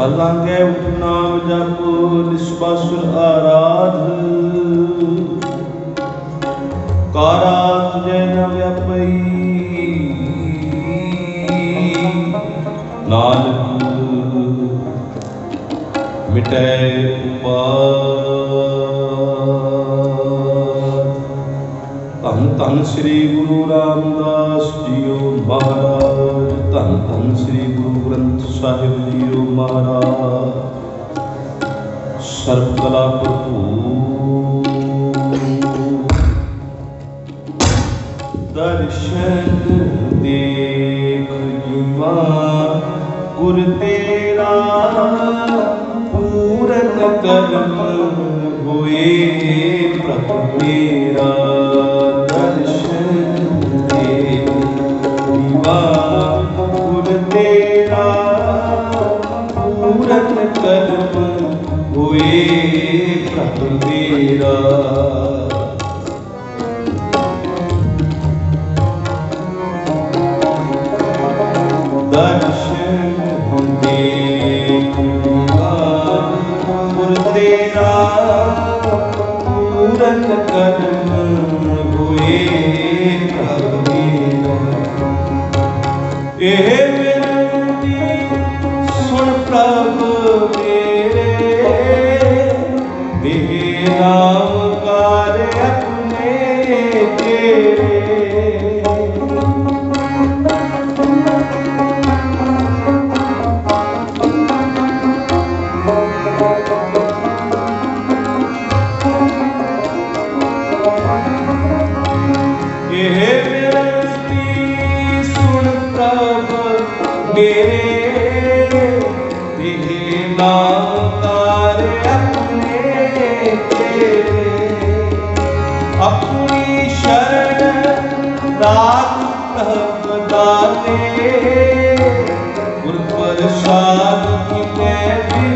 ਕਲ ਲਾਂਗੇ ਉਪਨਾਮ ਜਪ ਨਿਸਬਾਸੁਰ ਆਰਾਧ। ਕਾਰਾ ਤੁਜੇ ਨ ਵਿਆਪਈ। ਨਾਨਕ ਮਿਟੈ ਉਪਾਰ। ਧੰਨ ਧੰਨ ਸ੍ਰੀ ਗੁਰੂ ਰਾਮਦਾਸ ਜੀਓ ਮਹਾਰਾਜ, ਧੰਨ ਧੰਨ ਸ੍ਰੀ ਸਾਹਿਬ ਜੀਓ ਮਹਾਰਾਜ ਸਰਬ ਕਲਾ ਦਰਸ਼ਨ ਦੇਖ ਜੀਵਾ ਪੂਰਨ ਕਰਮ ਹੋਏ ਪ੍ਰਭ ਤੇਰਾ ਕਰਮ ਹੋਏ ਪ੍ਰਭ ਮੇਰਾ ਦਰਸ਼ਨ ਹੁੰਦੇ ਕੁਮਾਰ ਮੁਰਦੇ ਰਾਮ ਪੂਰਨ ਕਰਮ। ਗੁਰ ਪ੍ਰਸਾਦ ਕੀਤੇ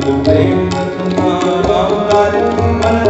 ਅਨ ਪ੍ਰੇਮ ਰਤਨਾ ਰਾਮ ਰਾਜ ਮਨ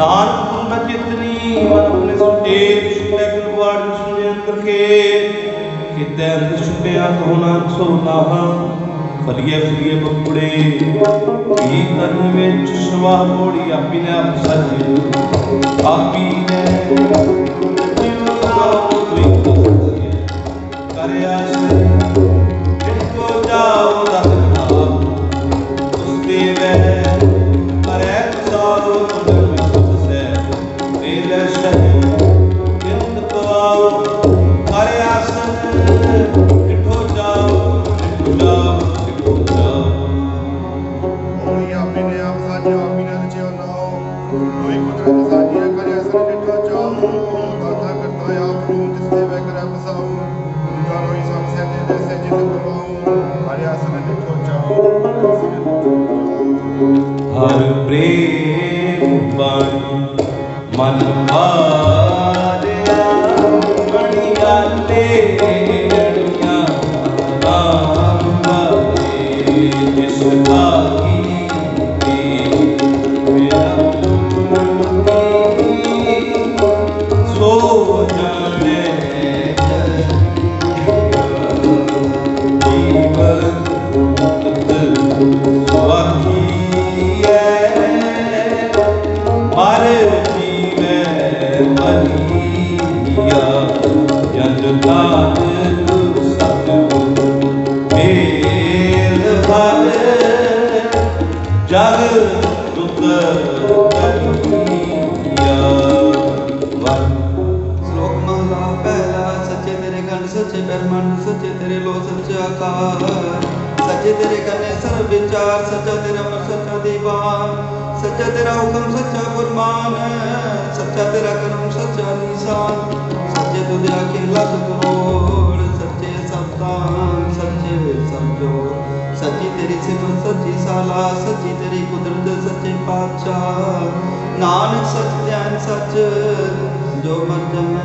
ਨਾਨਕ ਗੁਰੂ ਨ ਚਿਤਨੀ ਮਨ ਆਪਣੇ ਸੁਟੇ ਸੁਟੇ ਗੁਰਵਾੜ ਸੁਣੇ ਅੰਦਰ ਕੇ ਕਿਤੇ ਅੰਦਰ ਸੁਟਿਆ ਤੋ ਨਾ ਸੋ ਨਾਹਾ, ਫਰੀਏ ਫਰੀਏ ਬੱਪੜੇ ਕੀ ਕਰਨ ਵਿੱਚ ਸਵਾਹ ਕੋੜੀ ਆਪੀ ਨੇ ਆਪ ਸੱਚ ਆਪੀ ਨੇ ਜਿਉ ਕੋਈ ਕਰਿਆ ਜਿਤੋ ਜਗ ਤੁਤ ਕਰੀਆ ਵਰ ਸ਼ਲੋਕ ਮਹਲਾ ਪਹਿਲਾ ਸੱਚੇ ਤੇਰੇ ਕੰਨ, ਸੱਚੇ ਬ੍ਰਹਮਣ ਸੱਚੇ ਤੇਰੇ ਲੋ ਸੱਚੇ ਆਕਾਰ। ਸੱਚੇ ਤੇਰੇ ਕੰਨੇ ਸਰਬ ਵਿਚਾਰ, ਸੱਚਾ ਤੇਰਾ ਮਰ ਸੱਚਾ ਦੀਵਾਨ। ਸੱਚਾ ਤੇਰਾ ਹੁਕਮ, ਸੱਚਾ ਗੁਰਮਾਨ ਸੱਚਾ ਤੇਰਾ ਕਰਮ, ਸੱਚਾ ਨਿਸ਼ਾਨ। ਸੱਚੇ ਤੁਧ ਆਖੇ ਲੱਖ ਕਰੋੜ, ਸੱਚੇ ਸਤਾਨ। ਤੇਰੀ ਸਿਫਤ ਸੱਚੀ ਸਾਲਾ, ਸੱਚੀ ਤੇਰੀ ਕੁਦਰਤ, ਸੱਚੇ ਪਾਤਸ਼ਾਹ। ਨਾਨਕ ਸੱਚ, ਧਿਆਨ ਸੱਚ, ਜੋ ਮਰ ਜਮੈ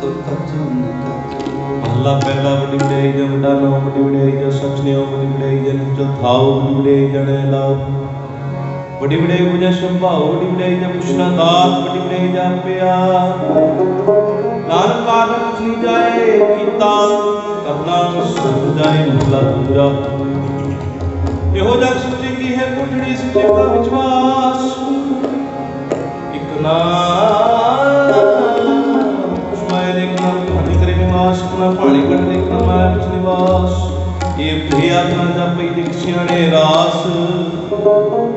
ਸੋ ਕੱਚ ਨ ਕੱਚ ਮਹਲਾ ਪਹਿਲਾ ਵੱਡੀ ਵਡਿਆਈ ਜੋ ਵੱਡਾ ਨਾਮ ਵੱਡੀ ਵਡਿਆਈ ਜੋ ਸੱਚ ਨੇ, ਉਹ ਵੱਡੀ ਵਡਿਆਈ ਜਨ ਜੋ ਥਾਉ ਵੱਡੀ ਵਡਿਆਈ ਜਣੇ ਲਾਓ। ਵੱਡੀ ਵਡਿਆਈ ਪੁਜਾ ਸੰਭਾਉ, ਵੱਡੀ ਵਡਿਆਈ ਜਪ ਪੁਸ਼ਨਾ ਦਾਤ ਵੱਡੀ ਵਡਿਆਈ ਜਾਪਿਆ ਨਾਨਕ ਕਾਰਨ ਕੁਛ ਨਹੀਂ ਜਾਏ ਕੀਤਾ, ਕਰਨਾ ਸੁਧ ਜਾਏ ਮਹਲਾ ਦੂਜਾ ਇਹੋ ਜਗ ਸੱਚੇ ਕੀ ਹੈ? ਪੁੱਛੜੀ ਸੱਚੇ ਦਾ ਵਿਸ਼ਵਾਸ। ਇੱਕ ਨਾ ਸੁਮਾਇ ਦੇਖਣਾ ਪਾਣੀ ਕਰੇ ਨਿਵਾਸ ਨਾ ਪਾਣੀ ਕੱਢ ਦੇਖਣਾ ਮਾਇਆ ਵਿੱਚ ਨਿਵਾਸ। ਇਹ ਭੇ ਆਤਮਾ ਦਾ ਪਈ ਦਿਖ ਸਿਆਣੇ ਰਾਸ।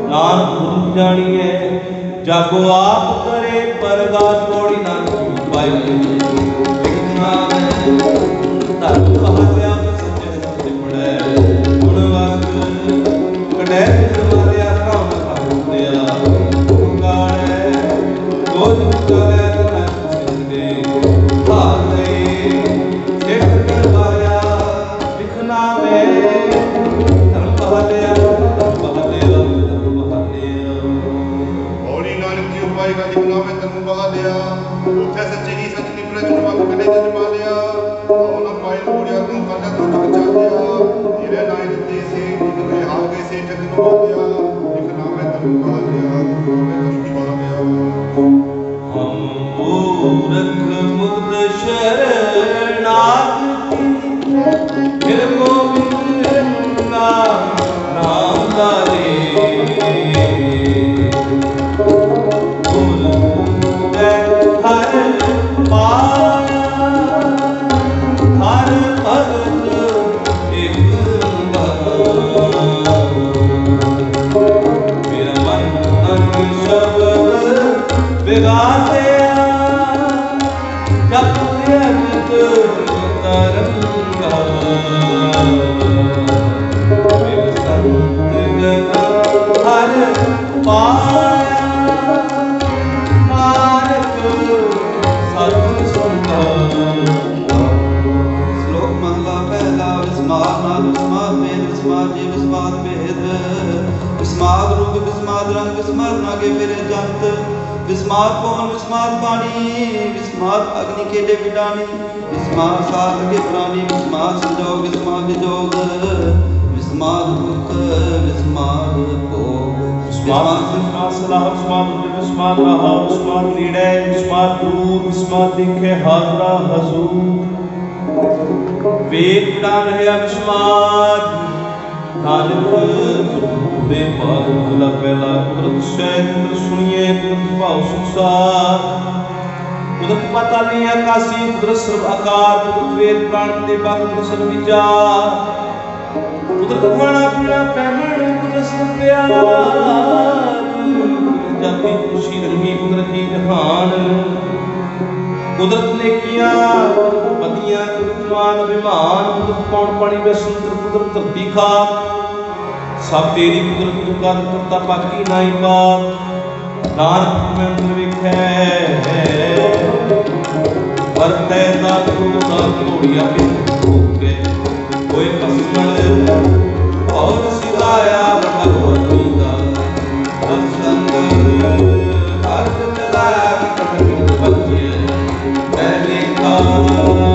ਨਾਨਕ ਗੁਰੂ ਜਾਣੀਏ ਜਾਗੋ ਆਪ ਕਰੇ, ਪਰਗਾਸ ਕੋੜੀ ਨਾ ਪਾਈ ਲਿਖਣਾ ਮੈਂ ਧਰਮ ਕਹਾਲਿਆ ਕਾ ਲਿਖਣਾ ਮੈਂ ਤੈਨੂੰ ਬਹਾ ਲਿਆ ਉੱਥੇ ਸੱਚੇ ਹੀ ਸੱਚ ਨਿਪਰੇ ਜਨ ਵਕ ਕਨੇ ਨਿਕਲੇ ਹਾਲ ਗਏ ਵਿਸਮਾਦ ਭੇਦ ਵਿਸਮਾਦ ਜੀ ਵਿਸਮਾਦ ਭੇਦ ਵਿਸਮਾਦ ਰੂਪ ਵਿਸਮਾਦ ਰੰਗ ਵਿਸਮਾਦ ਨਾਗੇ ਮੇਰੇ ਜੰਤ ਵਿਸਮਾਦ ਪਵਨ ਵਿਸਮਾਦ ਪਾਣੀ ਵਿਸਮਾਦ ਅਗਨੀ ਖੇਡੇ ਵਿਡਾਣੀ ਵਿਸਮਾਦ ਸਾਧ ਕੇ ਪ੍ਰਾਣੀ ਵਿਸਮਾਦ ਸੰਜੋਗ ਵਿਸਮਾਦ ਵਿਜੋਗ ਵਿਸਮਾਦ ਮੁਖ ਵਿਸਮਾਦ ਭੋਗ ਵਿਸਮਾਦ ਵਿਸਮਾਦ ਸਲਾਹ ਵਿਸਮਾਦ ਉਜਰ ਵਿਸਮਾਦ ਰਹਾ ਵਿਸਮਾਦ ਨੀੜੇ ਵਿਸਮਾਦ ਦੂਰ ਵਿਸਮਾਦ ਦੇਖੇ ਹਾਜ਼ਰਾ ਹਜ਼ੂਰ ਵੇਦ ਪੜਾ ਰਹਿਆ ਵਿਸਮਾਦ ਦੇ ਪਾਦ ਮਹਲਾ ਪਹਿਲਾ ਕੁਦਰਤ ਸਹਿਤ ਸੁਣੀਏ ਕੁਦਰਤ ਭਾਉ ਸੁਖਸਾਰ ਕੁਦਰਤ ਪਤਾ ਨਹੀਂ ਆਕਾਸੀ ਕੁਦਰਤ ਸਰਬ ਆਕਾਰ ਕੁਦਰਤ ਵੇਦ ਪ੍ਰਾਣ ਤੇ ਬਖ ਸਰਬ ਵਿਚਾਰ। ਕੁਦਰਤ ਖਾਣਾ ਪੀਣਾ ਪਹਿਨਣ ਕੁਦਰਤ ਸਰਬ ਪਿਆਰ। ਜਾਤੀ ਖੁਸ਼ੀ ਰੰਗੀ ਕੁਦਰਤੀ ਜਹਾਨ ਕੁਦਰਤ ਨੇਕੀਆਂ ਵਧੀਆਂ ਕੁਦਰਤ ਮਾਨ ਅਭਿਮਾਨ, ਕੁਦਰਤ ਪੌਣ ਪਾਣੀ ਵੇ ਸੁੰਦਰ ਕੁਦਰਤ ਧਰਤੀ ਖਾਕ ਸਭ ਤੇਰੀ ਕੁਦਰਤ ਤੂੰ ਕਰ ਕਰਤਾ ਬਾਕੀ ਨਾਈ ਬਾਤ ਨਾਨਕ ਮੈਂ ਅੰਦਰ ਵੇਖੈ ਵਰਤੈ ਦਾ ਤੂੰ ਦਾ ਘੋੜੀਆ ਕੇ ਭੋਗੇ ਕੋਈ ਕਸਮਲ ਔਰ ਸਿਦਾਇਆ ਭਗਵਤੀ ਦਾ ਪਹਿਲੇ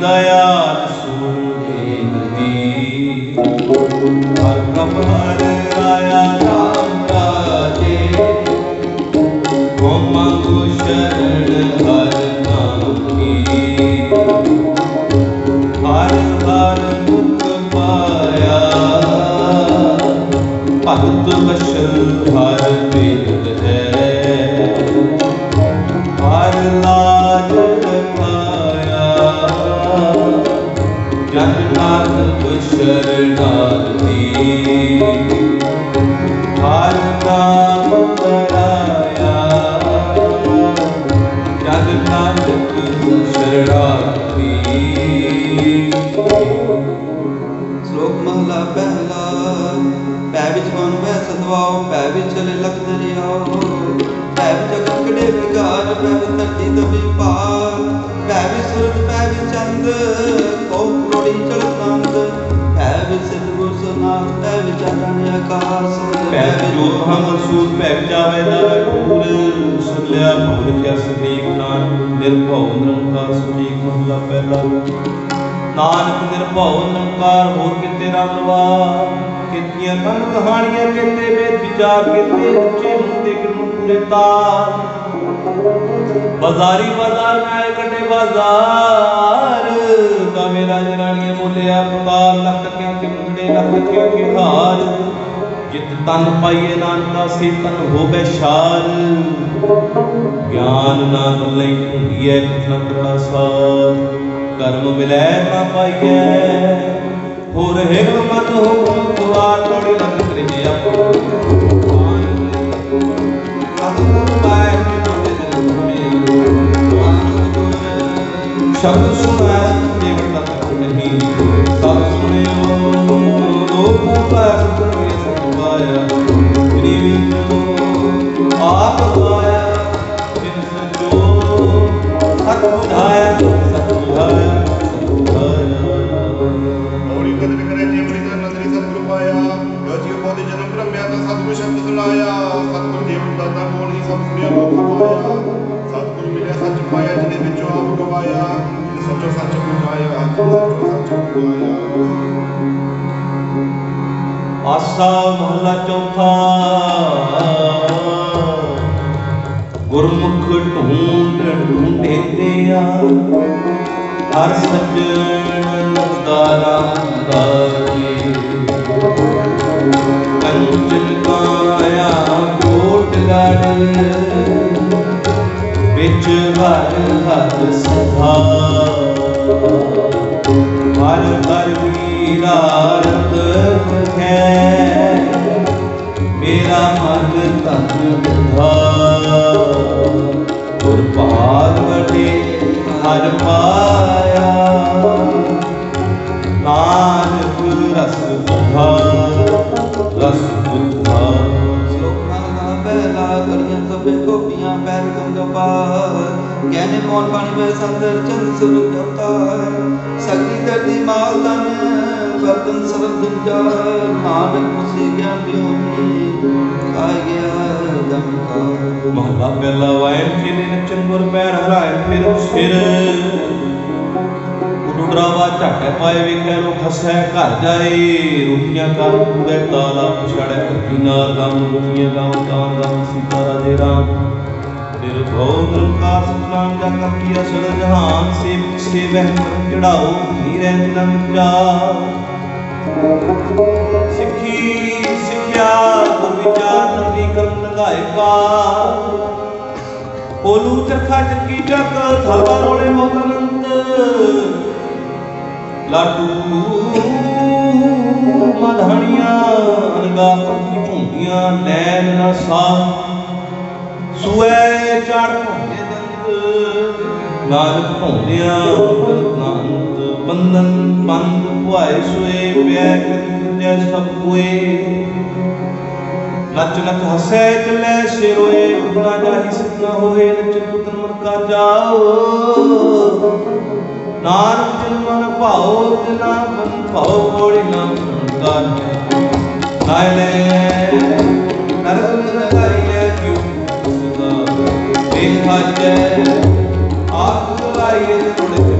ਦੀਨ ਦਇਆਲ ਨਦੀ ਹਰ ਕਮਰ ਆਇਆ ਨਾਮ ਰਾਜੇ। ਹੋ ਮੰਗੋ ਸ਼ਰਨ ਹਰ ਨਾਮ ਕੀ। ਹਰ ਹਰ ਮੁਖ ਪਾਇਆ, ਭਗਤ ਬਸ਼ਲ ਸਿੱਧ ਗੁਰ ਸੁਨਾਥ ਆਕਾਸ ਪੈ ਜੋਤ ਹਮ ਸੂਰ ਪੈ ਜਾਵੇ ਦਾ ਪੂਰ ਸਗਲਿਆ ਭਉ ਲਿਖਿਆ ਸੰਦੀਪ ਨਾਨਕ, ਨਿਰਭਉ ਨਿਰੰਕਾਰ ਸੁਜੀਤ ਮਹਲਾ ਪਹਿਲਾ। ਨਾਨਕ, ਨਿਰਭਉ ਨਿਰੰਕਾਰ, ਹੋਰ ਕਿਤੇ ਰੰਗਵਾ ਕੀਤੀਆਂ ਕੰਨ ਕਹਾਣੀਆਂ, ਕੀਤੇ ਵੇਦ ਵਿਚਾਰ, ਕੀਤੇ ਉੱਚੇ ਮੁੰਡੇ ਕਿਨੂੰ ਪੂਰੇ ਤਾਰ। ਬਾਜ਼ਾਰੀ ਬਾਜ਼ਾਰ, ਮੈਂ ਕੱਟੇ ਬਾਜ਼ਾਰ। ਦਾ ਮੇਰਾ ਜਰਾਣੀਆਂ ਬੋਲਿਆ ਪਕਾਰ ਲੱਖ ਲੱਖ ਕਿਉਂ ਕਿ ਹਾਰ ਜਿਤ ਤਨ ਪਾਈਏ ਨਾਨਕਾ, ਸੇ ਤਨ ਹੋਵੇ ਸ਼ਾਰ ਗਿਆਨ ਨਾ ਲਈ ਹੁੰਦੀਐ ਕਿਤਨਾ ਕਰੜਾ ਸਾਰ ਕਰਮ ਮਿਲੈ ਨਾ ਪਾਈਐ। ਹੋਰ ਹਿਕ ਮਤ ਹੁਕਮ ਦੁਆਰ ਤੋੜੀ ਲੱਗ ਕਰੇ ਜੇ ਆਪੋ ਸਤਿਗੁਰ ਪਾਏ ਤੇ ਸ਼ਬਦ ਸੁਣੈ ਦੇਵ ਤਤ ਨਹੀਂ। ਸੱਚ ਪਾਇਆ ਜਿਹਦੇ ਵਿੱਚੋਂ ਆਪ ਗਵਾਇਆ ਜਿਹਨੇ ਸੱਚੋ ਸੱਚ ਬੁਝਾਇਆ ਜਿਹਨੇ ਸੱਚੋ ਸੱਚ ਬੁਝਾਇਆ ਆਸਾ ਮਹਲਾ ਚੌਥਾ ਗੁਰਮੁਖ ਢੂੰਡ ਢੂੰਡੇਂਦੇ ਆ ਹਰ ਸੱਜਣ ਦਾਰਾ ਦਾਗੇ ਕੰਚਨ ਕਾਇਆ ਕੋਟ ਗੜ ਵਿੱਚ ਹਰ ਹਰ ਸਭਾ ਹਰ ਹਰ ਵੀਰਾ ਰਤ ਹੈ। ਮੇਰਾ ਮਨ ਤਨ ਬੁਧਾ ਗੁਰ ਭਾਗ ਵਟੇ ਹਰ ਪਾਇਆ। ਨਾਨਕ ਰਸ ਬੁਧਾ ਰਸ ਬੁਧਾ ਸ਼ਲੋਕਾਂ ਦਾ ਪਹਿਲਾ ਕਰੀਆਂ ਸਭੇ ਗੋਪੀਆਂ ਪੈਰ। ਗੰਗਾਪਾਰ ਗਿਆਨੇ ਮੋਨ ਬਾਣੀ ਵੇ ਸੰਦਰ ਚੰਦ ਸੁਰ ਜਪਤਾਰ ਸਗਲੀ ਧਰਤੀ ਮਾਲ ਤਨ ਬਰਤਨ ਸਰਬ ਦਿਨ ਜਾ ਨਾਨਕ ਮੁਸੇ ਗਿਆਨ ਬਿਉਨੀ ਆ ਗਿਆ ਦਮ ਕਾ ਮਹਲਾ ਪਹਿਲਾ ਵਾਇਨ ਖੇਲੇ ਨਚਨ ਗੁਰ ਪੈਰ ਹਰਾਇ ਫਿਰ ਸਿਰ ਉਡਰਾਵਾ ਝਾਟੇ ਪਾਏ ਵੇਖੈ ਲੋ ਖਸੈ ਘਰ ਜਾਏ, ਰੋਟੀਆਂ ਕਰ ਪੂਰੇ ਤਾਲਾ ਪਛੜੈ ਧਰਤੀ ਨਾਲ ਗਮ ਰੋਟੀਆਂ ਗਮ ਤਾਂ ਗਮ ਸੀਤਾ ਰਾਜੇ ਰਾਮ। ਨਿਰਭਉ ਨਿਰੰਕਾਰ ਸਤਨਾਮ ਜਾ ਕਰ ਕੀ ਅਸਲ ਜਹਾਨ ਸੇ ਸੇ ਵਹਿ ਕਰਮ ਚੜਾਓ ਨੀਰੇ ਜਨਮ ਜਾ ਸਿੱਖੀ, ਸਿੱਖਿਆ ਗੁਰ ਵਿਚਾਰ ਨਦੀ ਕਰਮ ਲਗਾਏ ਚਰਖਾ ਚੱਕੀ ਚੱਕ ਥਾਵਾ ਰੋਲੇ ਮੋਤ ਲਾਡੂ ਮਧਣੀਆਂ ਅਨਗਾ ਪੰਖੀ ਭੁੰਡੀਆਂ ਨੈਣ ਨਾ ਸਾ ਸੁਐ ਚੜ ਭੁੰਦੇ ਦੰਦ ਨਾਨਕ ਭੁੰਦਿਆਂ ਨਾਨਕ ਬੰਧਨ ਬੰਦ ਭੁਆਏ ਸੁਏ ਪਿਆ ਕਿਤਿਆ ਸਭ ਕੋਏ ਨੱਚ ਨੱਚ ਹਸੈ, ਚੱਲੇ ਸਿਰੋਏ ਉਨਾ ਜਾਹੀ ਸਿੱਧਾ ਹੋਏ, ਨੱਚ ਪੁੱਤਰ ਮਨ ਕਾ ਜਾਓ। ਨਾਨਕ ਜਿਨ ਮਨ ਭਾਉ ਜਿਨਾ ਮਨ ਭਾਉ ਕੋੜੀ ਨਾ ਸੰਕਾਰ ਨਾਇ ਲੈ, ਨਰਕ ਲਗਾਈਐ ਕਿਉ ਸਦਾ ਵੇਖ ਭਾਜੈ ਆਪ ਲਗਾਈਐ ਤੋੜ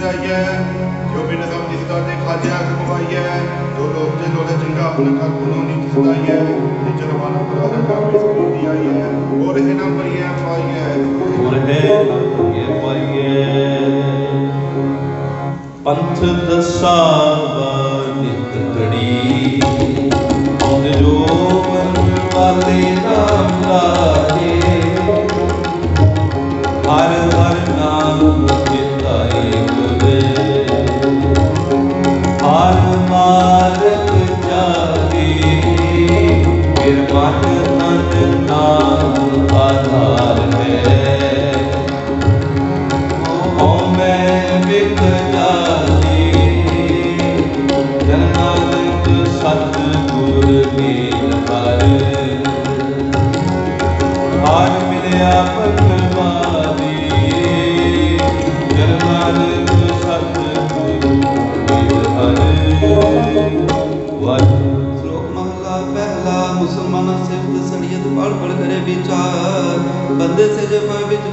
ਜਾਈਏ ਜੋ ਬਿਨ ਸਭ ਦੀ ਸਦਾ ਤੇ ਖਾਜਿਆ ਖਵਾਈਏ ਜੋ ਲੋਕ ਤੇ ਲੋਲੇ ਚੰਗਾ ਆਪਣਾ ਕਰ ਕੋਲੋਂ ਨਹੀਂ ਸਦਾਈਏ ਤੇ ਚਰਵਾਨਾ ਪੁਰਾ ਰਗਾ ਇਸ ਦੀ ਆਈਏ ਔਰ ਇਹ ਨਾਮ ਪਰਿਆ ਪਾਈਏ ਹੋਰ ਹੈ। ਇਹ ਪਾਈਏ ਪੰਥ ਦਸਾਵਾ ਨਿਤ ਘੜੀ ਔਰ ਜੋਬਨ ਵਾਲੇ ਨਾਮ ਲਾਏ ਹਰ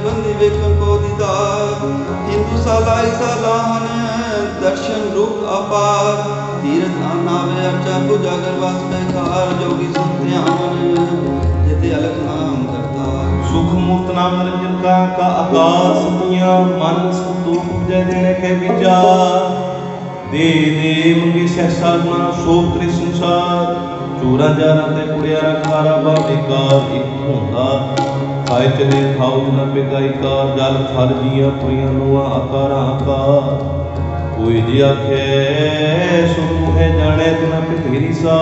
ਬੰਦੀ ਵੇਖਣ ਕੋ ਦੀਦਾਰ। ਹਿੰਦੂ ਸਾਲਾਈ ਸਲਾਹਨ ਦਰਸ਼ਨ ਰੂਪ ਅਪਾਰ। ਤੀਰਥ ਨਾਵੇ ਅਰਚਾ ਪੂਜਾ ਕਰ ਵਾਸਤੇ ਕਾਰ ਜੋਗੀ ਸੁਧਿਆਵਨ ਜਿਤੇ ਅਲਖ ਨਾਮ ਕਰਤਾ ਸੁਖ ਮੂਰਤ ਨਾਮ ਨਿਰੰਜਨ ਕਾ ਕਾ ਆਕਾਸ ਦੁਨੀਆ ਮਨ ਸੰਤੋਖ ਜੈ ਦੇਣੇ ਕੇ ਵਿਚਾਰ। ਦੇ ਦੇ ਮੰਗੇ ਸਹਿਸਾ ਗੁਣਾ ਸੋਭ ਕਰੇ ਸੰਸਾਰ। ਚੋਰਾਂ ਜਾਰਾਂ ਤੇ ਕੁੜਿਆਰਾ ਖਾਰਾ ਬਾਬੇ ਕਾਰ ਇੱਕ ਹੁੰਦਾ। ਖਾਏ ਚਲੇ ਖਾਉ ਨਾ ਪਿਗਾਈ ਕਾਰ, ਜਲ ਥਲ ਜੀਆਂ ਪੁਰੀਆਂ ਲੋਆ ਆਕਾਰਾਂ ਆਕਾਰ ਕੋਈ ਜੀ ਆਖੇ ਸੁਨੂ ਜਾਣੇ ਤੁਨਾ ਪਿਤੇਰੀ ਸਾ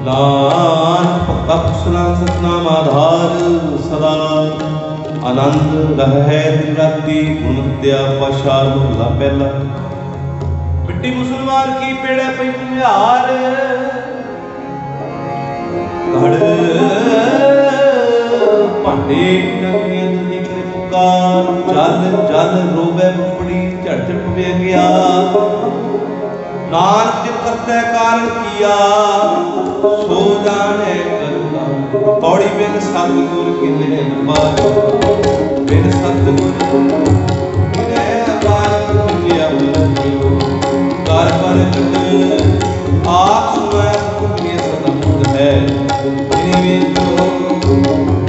ਨਾਨ ਭਗਤਾ ਪੁਸਨਾ ਸਤਨਾਮ ਆਧਾਰ। ਸਦਾ ਆਨੰਦ ਰਹਿ ਦਿਨ ਰਾਤੀ ਗੁਣਤਿਆ ਪਛਾਰ ਮੁਹਲਾ ਪਹਿਲਾ। ਮਿੱਟੀ ਮੁਸਲਮਾਨ ਕੀ ਪੇੜੇ ਪਈ ਪਿਆਰ ਘੜ ਭਾਂਡੇ ਨਵੀਆਂ ਦੀ ਕਰੇ ਪੁਕਾਰ ਜਲ ਜਲ ਰੋਵੇ ਬਪੜੀ ਝੜ ਝੜ ਪਵੇ ਗਿਆ। ਨਾਨਕ ਜਿਤ ਕਰਤੈ ਕਾਰਨ ਕੀਆ, ਸੋ ਜਾਣੇ ਕਰਤਾ ਪੌੜੀ ਬਿਨ ਸਤਿਗੁਰ ਕਿਨੇ ਪਾਰ ਬਿਨ ਸਤਿਗੁਰ ਕਿਨੇ ਪਾਰ ਕੀਆ ਬੁਲੰਦਿਓ ਕਰ ਪਰ ਆਪ ਸੁਣੈ ਜਿਨੇ ਵਿੱਚੋਂ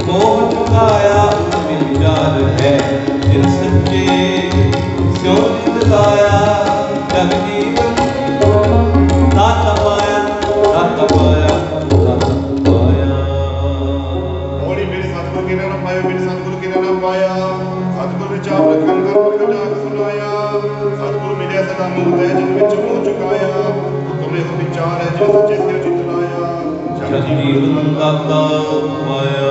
ਮੋਹ ਚੁਕਾਇਆ ਮਿਲ ਜਾਲ ਹੈ ਜਿਨ ਸੱਚੇ ਸਿਉ ਜਿਤ ਜਗ ਜੀਵਨ ਦਾਤਾ ਪਾਇਆ ਦਾਤਾ ਪਾਇਆ ਦਾਤਾ ਪਾਇਆ ਹੋਲੀ ਮੇਰੇ ਸਤਿਗੁਰ ਕਿਨੇ ਨਾ ਪਾਇਆ? ਮੇਰੇ ਸਤਿਗੁਰ ਕਿਨੇ ਨਾ ਪਾਇਆ ਸਤਿਗੁਰ ਵਿਚਾਰ ਰਖਣ ਕਰ ਪਰ ਜਾਗ ਸਤਿਗੁਰ ਮਿਲਿਆ ਸਦਾ ਮੁਕਤ ਹੈ ਜਿਨ ਵਿੱਚ ਮੋਹ ਚੁਕਾਇਆ ਹੁਕਮ ਇਹ ਵਿਚਾਰ ਹੈ, ਜੋ ਸੱਚੇ ਸਿਰ ਜੀਵਨ ਦਾਤਾ ਪਾਇਆ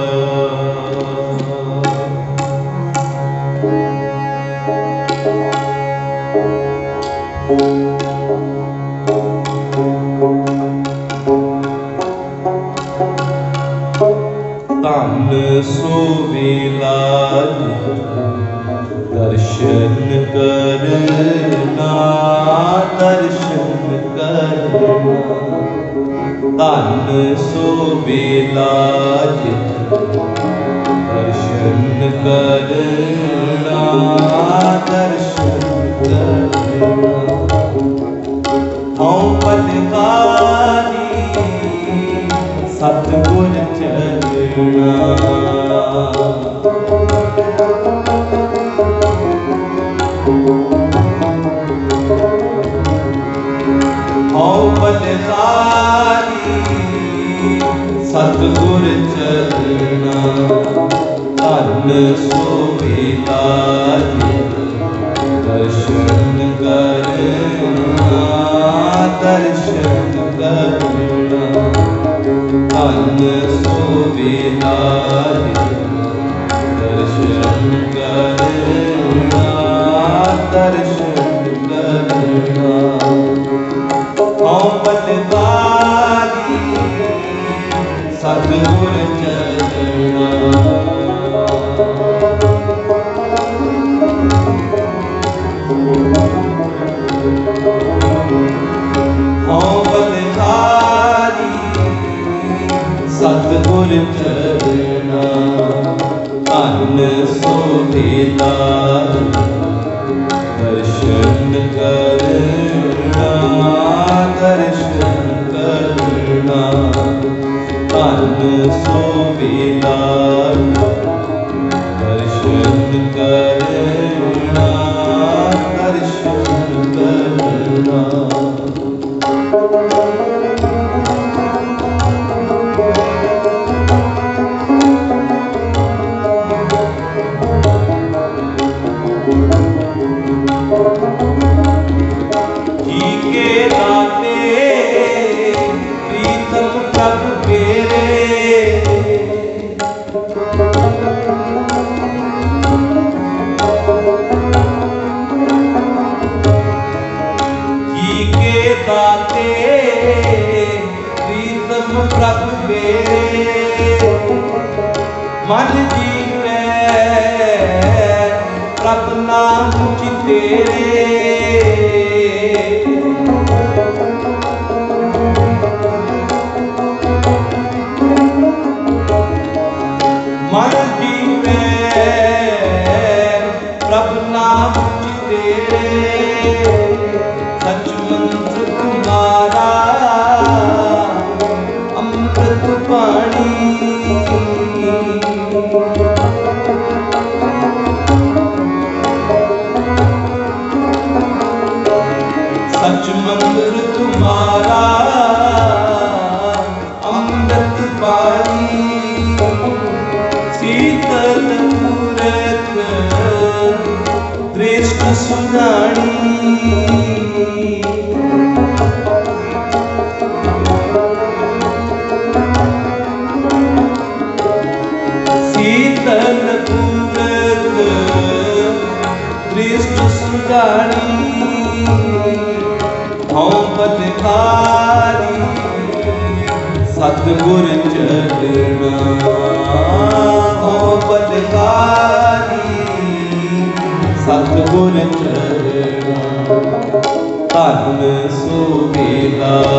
ਧੰਨ ਸੋ ਵੇਲਾ ਦਰਸ਼ਨ ਕਰਨਾ ਧੰਨ ਸੋ ਵੇਲਾ ਜਿਤ ਦਰਸ਼ਨ ਕਰਨਾ ਦਰਸ਼ਨ ਕਰਨਾ। ਹਉ ਪਤਕਾਰੀ ਸਤਿਗੁਰ ਚਰਣਾ ਧੰਨ ਸੋਵੇਲਾ ਦਰਸ਼ਨ ਕਰਨਾ ਦਰਸ਼ਨ ਕਰਨਾ। ਧੰਨ ਸੋਵੇਲਾ ਦਰਸ਼ਨ ਕਰਨਾ ਦਰਸ਼ਨ ਕਰਨਾ। ਹਉ ਬਲਦਾਰੀ ਸਤਿਗੁਰ ਸਤਿਗੁਰ तेरे ਸਤਿਗੁਰ ਚਰਣਾ ਹਉ ਬਲਿਹਾਰੀ ਸਤਿਗੁਰ ਚਰਣਾ ਧਨ ਸੁਭੇਲਾ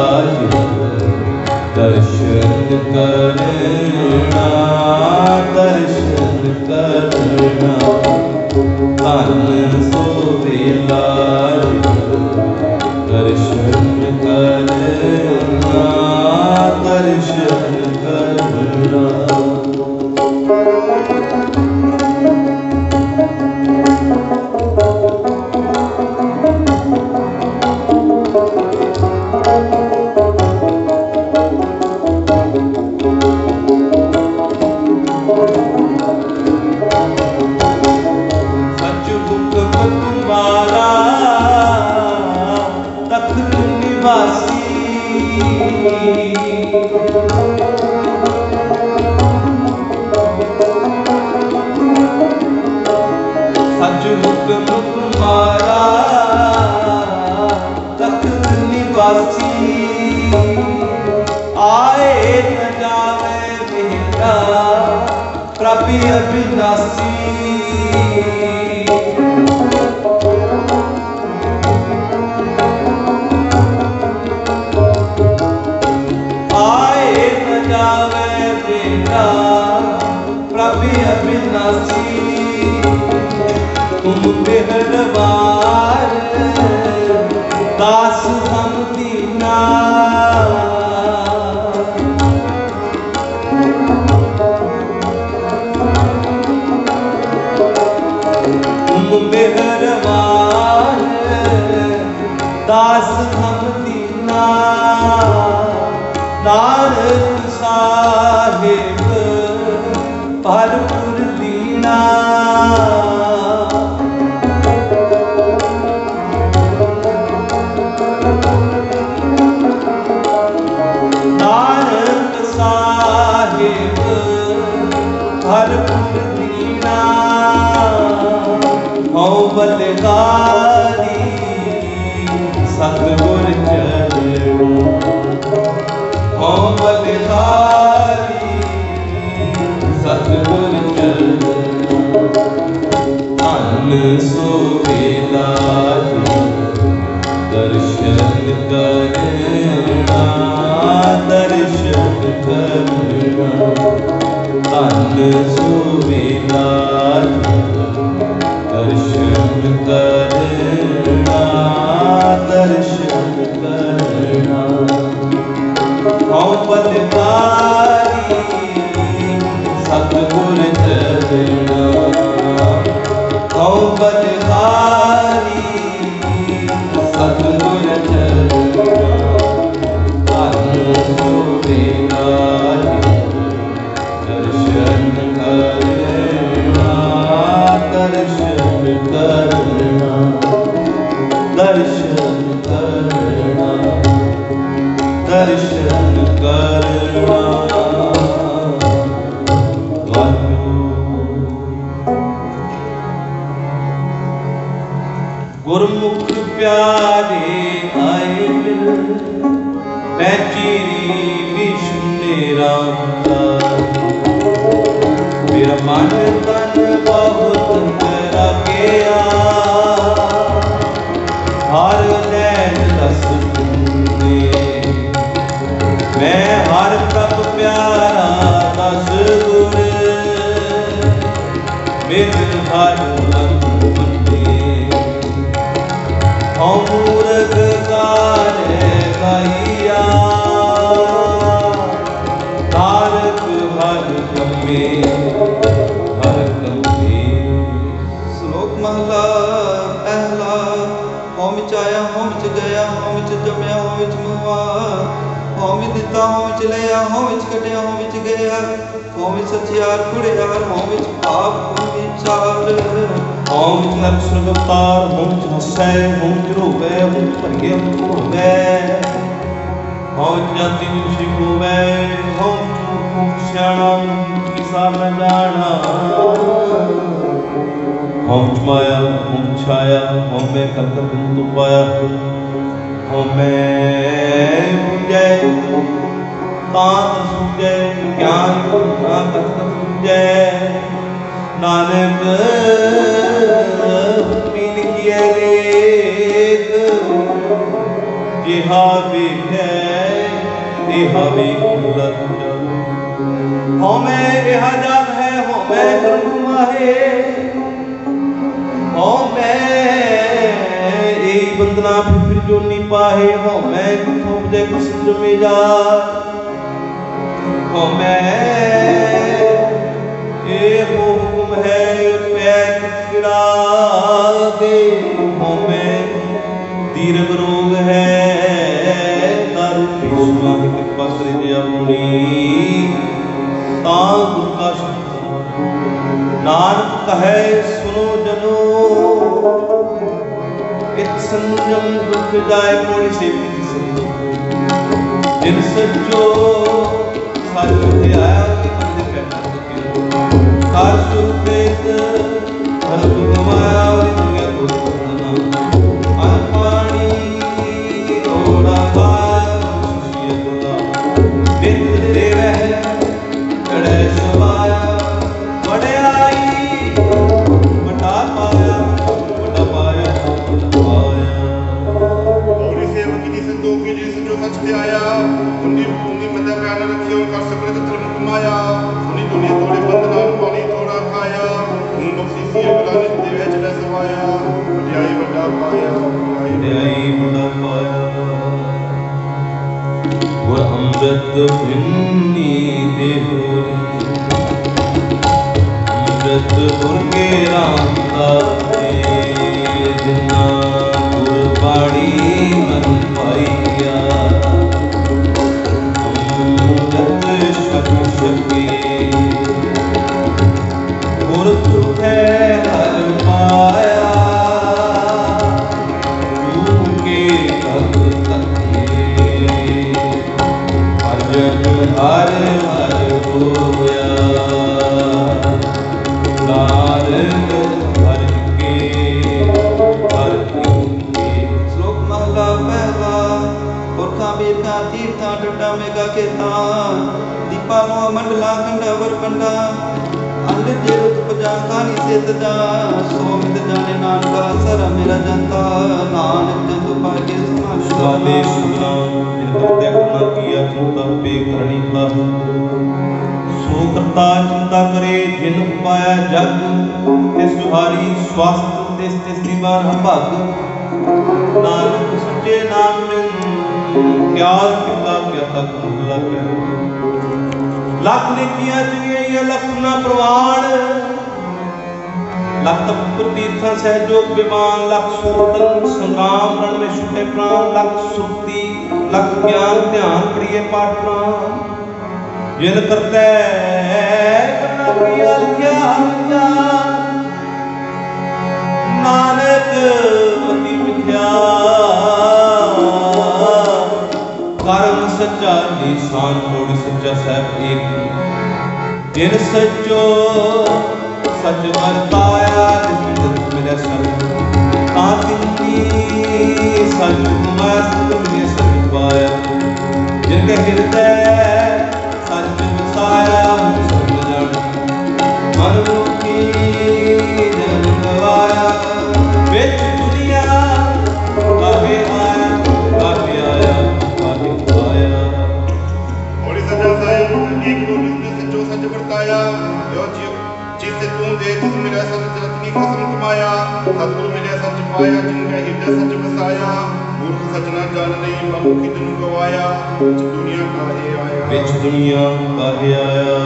ਨੇ ਗੁਰੂ ਨੇ ਸੱਚੋ ਸੱਚ ਵਰਤਾਇਆ। ਜੋ ਜਿਉ ਜਿਸ ਤੂੰ ਦੇ ਤਿਸ ਮੇਰਾ ਸੱਚ ਰਤਨੀ ਕਸਮ ਕਮਾਇਆ। ਸਤਿਗੁਰ ਮਿਲਿਆ, ਸੱਚ ਪਾਇਆ, ਜਿਨ ਕੈ ਹਿਰਦੈ ਸੱਚ ਵਸਾਇਆ। ਗੁਰੂ ਸਜਣਾ ਜਨ ਨਹੀਂ ਮਨੁ ਕਿਤ ਨੂੰ ਗਵਾਇਆ। ਵਿੱਚ ਦੁਨੀਆ ਕਾਹੇ ਆਇਆ। ਵਿੱਚ ਦੁਨੀਆ ਕਾਹੇ ਆਇਆ।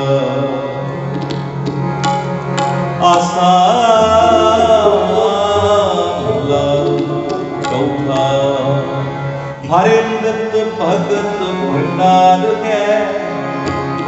ਆਸਾ ਹਰਿੰਦਤ ਭਗਤ ਭੰਡਾਰ ਹੈ।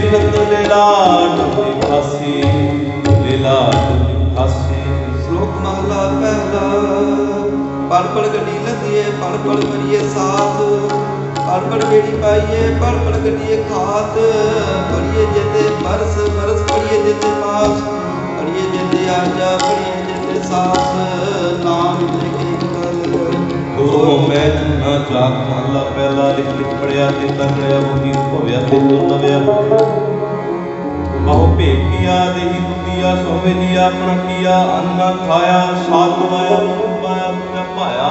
ਦੇਖਤ ਲੈ ਲਾਟ ਫਾਸੀ ਲੈ ਫਾਸੀ ਸ਼ਲੋਕ ਮਹਲਾ ਪਹਿਲਾ ਪੜ ਪੜ ਗੱਡੀ ਲੱਦੀਏ ਪੜ ਪੜ ਕਰੀਏ ਸਾਥ ਪੜ ਪੜ ਬੇੜੀ ਪਾਈਏ ਪੜ ਪੜ ਗੱਡੀਏ ਖਾਤ ਪੜੀਏ ਜਿੰਦੇ ਬਰਸ ਬਰਸ ਪੜੀਏ ਜਿੰਦੇ ਮਾਸ ਪੜੀਏ ਜਿੰਦੇ ਆਜਾ ਪੜੀਏ ਜਿੰਦੇ ਸਾਸ ਨਾਮ ਲੈ ਗੁਰੂ ਮੈਂ ਨਾ ਜਾਗ ਮਹਲਾ ਪਹਿਲਾ ਲਿਖ ਲਿਖ ਪੜਿਆ ਤੇ ਤੰਗੜਿਆ ਬੁੱਧੀ ਭਵਿਆ ਤੇ ਤੁਰ ਬਹੁ ਭੇਟਿਆ ਦੇਹੀ ਬੁੱਧੀਆ ਸੋਵੇ ਲੀਆ ਆਪਣਾ ਕੀਆ ਅੰਨਾ ਖਾਇਆ ਸਾਧ ਲਵਾਇਆ ਪਾਇਆ ਪੂਜਾ ਪਾਇਆ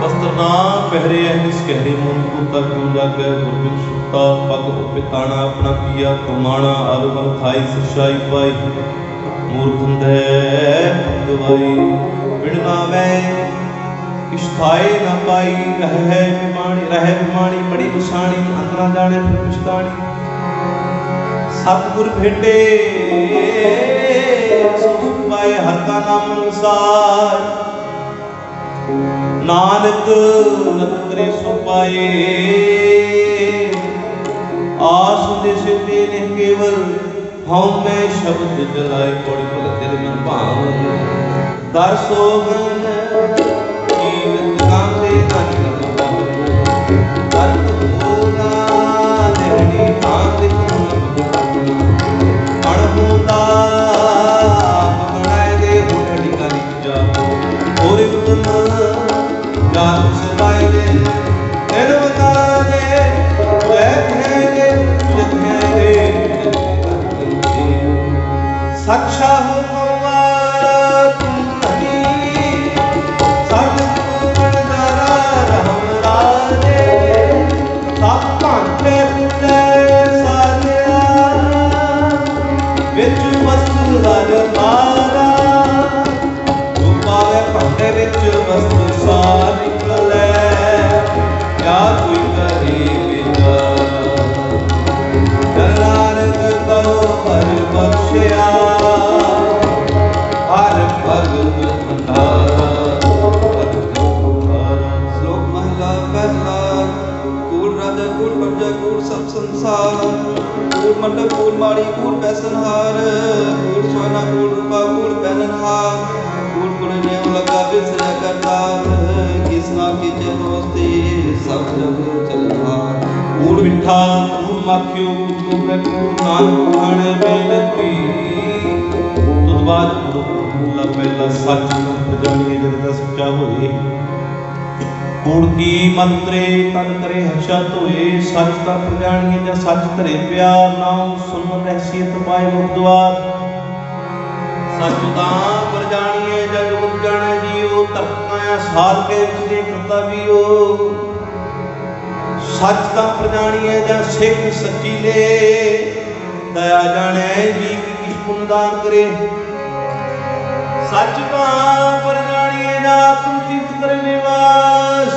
ਵਸਤਰ ਪਹਿਰੇ ਇਸ ਕਹਿਰੇ ਮਨ ਕੁੱਤਾ ਕਿਉ ਜਾਗੈ ਗੁਰਮੁਖ ਸੁੱਤਾ, ਪਗ ਉਪਿਤਾਣਾ ਆਪਣਾ ਕੀਆ, ਕਮਾਣਾ ਅਲਵਨ ਖਾਈ ਸਚਾਈ ਪਾਈ। ਮੂਰਖ ਹੁੰਦੈ ਦਵਾਈ ਬਿਨ ਨਾਮੈ ਕਿਛ ਖਾਏ ਨਾ ਪਾਈ, ਰਹਿ ਬਿਮਾਣੀ ਰਹਿ ਬਿਮਾਣੀ ਬੜੀ ਬਸਾਣੀ ਅੰਤਰਾ ਜਾਣੇ ਫਿਰ ਪਛਤਾਣੀ। ਸਤਿਗੁਰ ਭੇਟੇ ਸੁਖ ਪਾਏ ਹਰ ਕਾ ਨਾਮ ਅਨੁਸਾਰ ਨਾਨਕ ਨਤਰੇ ਸੋ ਪਾਏ। ਆਸ ਦੇ ਸਿੱਧੇ ਨੇ ਕੇਵਲ ਹਉ ਮੈਂ ਸ਼ਬਦ ਜਲਾਏ, ਕੋੜੀ ਕੋਲ ਦਿਲ ਮਨ ਭਾਵ ਦਰ ਸੋਗਨ ਜੀਵਤ ਕਾਂਦੇ ਤਨ ਦਰ ਕੋਨਾ ਦੇਣੀ ਆਂਦੇ ਅਣਹੂਦਾ ਬਣਾਏ ਦੇ ਹੋੜੀ ਕਰੀ ਜਾ ਹੋਰੇ ਉਤਮ ਜਾਨ ਸਦਾਏ ਦੇ ਤੈਨ ਦੇ ਜੈ ਕਹੇਗੇ ਜਗ ਕਹੇਗੇ ਸੱਚਾ ਹੋ ਪੈਸਨਹਾਰ ਕੂੜ ਸੋਨਾ ਕੂੜ ਰੂਪਾ ਕੂੜ ਪਹਿਨਹਾਰ ਕੂੜ ਕੁੜ ਨੇ ਲਗਾ ਬਿਸਰਿਆ ਕਰਤਾਰ ਕਿਸ ਨਾ ਕੀਜੇ ਦੋਸਤੀ ਸਭ ਜਗ ਚਲਹਾਰ ਕੂੜ ਮਿੱਠਾ ਕੂੜ ਮਾਖਿਓ ਕੂੜ ਮੈਂ ਕੂੜ ਨਾਨਕ ਖਾਣ ਬੇਨਤੀ ਤੁਧ ਬਾਦ ਮੁੱਲਾ ਪਹਿਲਾ ਸੱਚ ਜਾਣੀਏ ਜਦ ਦਾ ਸੱਚਾ ਹੋਏ ਕੂੜ ਕੀ ਮੰਤਰੇ ਤਨ ਕਰੇ ਹਸ਼ਾ ਧੋਏ ਸੱਚ ਤਾਂ ਜਾਣੀਏ ਜਾਂ ਸੱਚ ਧਰੇ ਪਿਆਰ ਨਾਮ ਸੁਨ ਰਹਿਸੀਤ ਪਾਏ ਮੁਕਦਵਾਰ ਸੱਚ ਤਾਂ ਪਰ ਜਾਣੀਏ ਜਗ ਮੁਕ ਜੀਉ ਤਰਕਾਂ ਸਾਧ ਕੇ ਵਿੱਚ ਦੇ ਸੱਚ ਤਾਂ ਪ੍ਰਜਾਣੀਏ ਜਾਂ ਸਿੱਖ ਸੱਚੀ ਲੈ ਦਇਆ ਜਾਣੈ ਜੀ ਕੀ ਕਿਛ ਪੁੰਨ ਕਰੇ। ਸੱਚ ਤਾਂ ਪ੍ਰਜਾਣੀਏ ਨਾ ਤੁਮ ਚਿੰਤ ਕਰੇ ਨਿਵਾਸ,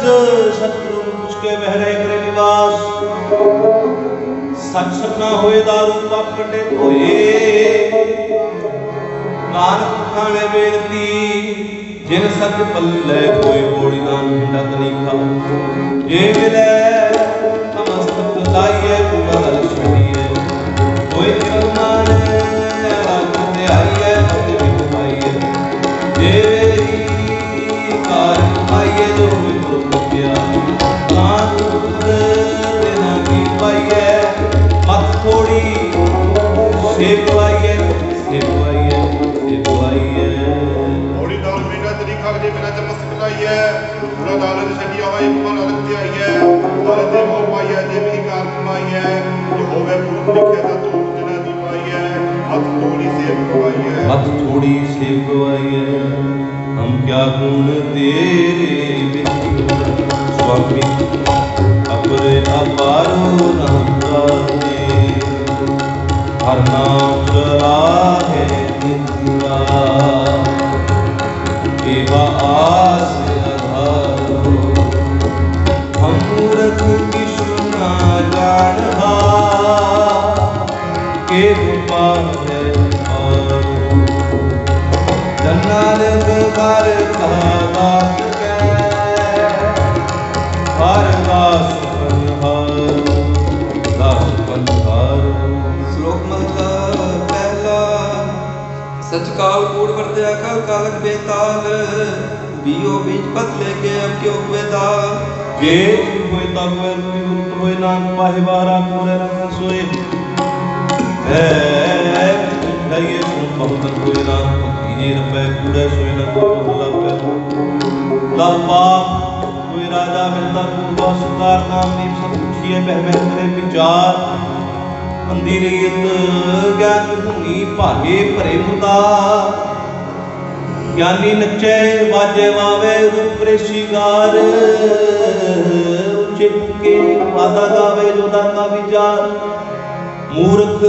ਸਤਿਗੁਰੂ ਨੂੰ ਪੁੱਛ ਕੇ ਬਹਿਰੇ ਕਰੇ ਨਿਵਾਸ। ਸੱਚ ਸਪਨਾ ਹੋਏ ਦਾਰੂ ਪਾਪ ਕੱਢੇ ਧੋਏ। ਨਾਨਕ ਖਾਣੇ ਬੇਨਤੀ ਜਿਨ ਸੱਚ ਪੱਲੇ ਕੋਈ ਬੋੜੀ ਦਾ ਮੁੰਡਾ ਤਨੀਖਾ ਜੇ ਮਿਲੇ ਨਮਸਤਕ ਲਾਈਏ ਪੁਨਰ Yahweh Molodetia, Moledemo Maya Devi Karmaya, Jehovah Purniketa Tundina Divaya, Maturi Sevaya, Maturi Sevaya, हम क्या गुण तेरे स्वामी अपने अपारो नाम हर नाम चला है ਵਰਤੇ ਅਕਲ ਕਾਲਕ ਬੇਤਾਲ ਬੀਓ ਬੀਜ ਪਤ ਲੈ ਕੇ ਅਬ ਕਿਉ ਵੇਦਾ ਜੇ ਹੋਏ ਤਾਂ ਹੋਏ ਰੂਪੀ ਗੁਰਤ ਹੋਏ ਨਾਮ ਪਾਹੇ ਬਾਰਾ ਕੋਰੇ ਰੰਗ ਸੋਏ ਹੈ ਕਰੀਏ ਸੁਣ ਬਹੁਤ ਹੋਏ ਨਾਮ ਭਗਤੀ ਨੇ ਰਪੈ ਕੂੜੇ ਸੋਏ ਨਾ ਕੋ ਲੱਪੈ ਲੱਪਾ ਕੋਈ ਰਾਜਾ ਮਿਲਦਾ ਪੂਰਵਾ ਸੁਕਾਰ ਨਾਮ ਦੀ ਸਭ ਪੁੱਛੀਏ, ਬਹਿ ਬਹਿ ਕਰੇ ਵਿਚਾਰ। ਅੰਦੀ ਰੀਤ ਗਿਆਨ ਭੂਮੀ ਭਾਗੇ ਭਰੇ ਮੁਦਾ ਗਿਆਨੀ ਨੱਚੇ, ਵਾਜੇ, ਵਾਵੇ ਰੂਪਰੇ ਸ਼ਿੰਗਾਰ ਉੱਚੇ ਕੇ ਆਦਾ ਗਾਵੇ ਜੋ ਦਾਤਾ ਵਿਚਾਰ। ਮੂਰਖ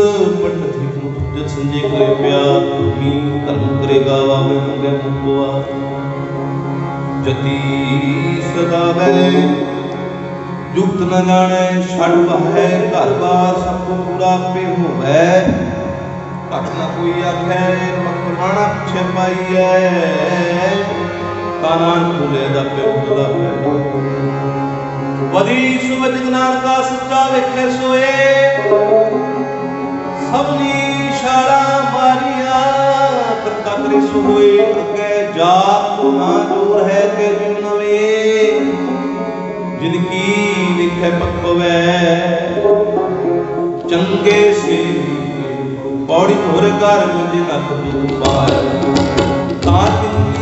ਪੰਡਤ ਹਿਕਮਤ ਜਤ ਸੰਜੇ ਕਰੇ ਪਿਆਰ ਮੀ ਧਰਮ ਕਰੇਗਾ ਵਾਵੇ ਮੰਗੇ ਮੁਕਵਾ ਜਤੀ ਸਦਾ ਵੇ ਯੁਕਤ ਨ ਜਾਣੈ ਛੜ ਬਹੈ ਘਰ ਬਾਰ ਸਭ ਪੂਰਾ ਪੇ ਹੋਵੈ। ਘਟ ਨ ਕੋਈ ਆਖੈ ਪਕਵਾਣਾ ਪਿਛੇ ਪਾਈਐ ਕਾਨਾਨ ਦਾ ਪੇ ਵਦੀ ਸੁਵਜ ਗਨਾਰ ਕਾ ਸੱਚਾ ਵੇਖੇ ਸੋਏ। ਸਭਨੀ ਸ਼ਾਲਾ ਮਾਰੀਆਂ, ਕਰਤਾ ਕਰੇ ਸੋ ਅਗੇ ਜਾਪ ਨਾ ਜੋਰ ਹੈ ਕਿ ਜਿਨ ਜਿਨ ਕੀ ਲਿਖੇ ਪਕਵੈ ਚੰਗੇ ਸੇ ਪੌੜੀ ਧੋਰ ਕਰ ਮੁਝ ਨਕ ਤੂੰ ਪਾਰ। ਤਾਂ ਕਿੰਨੀ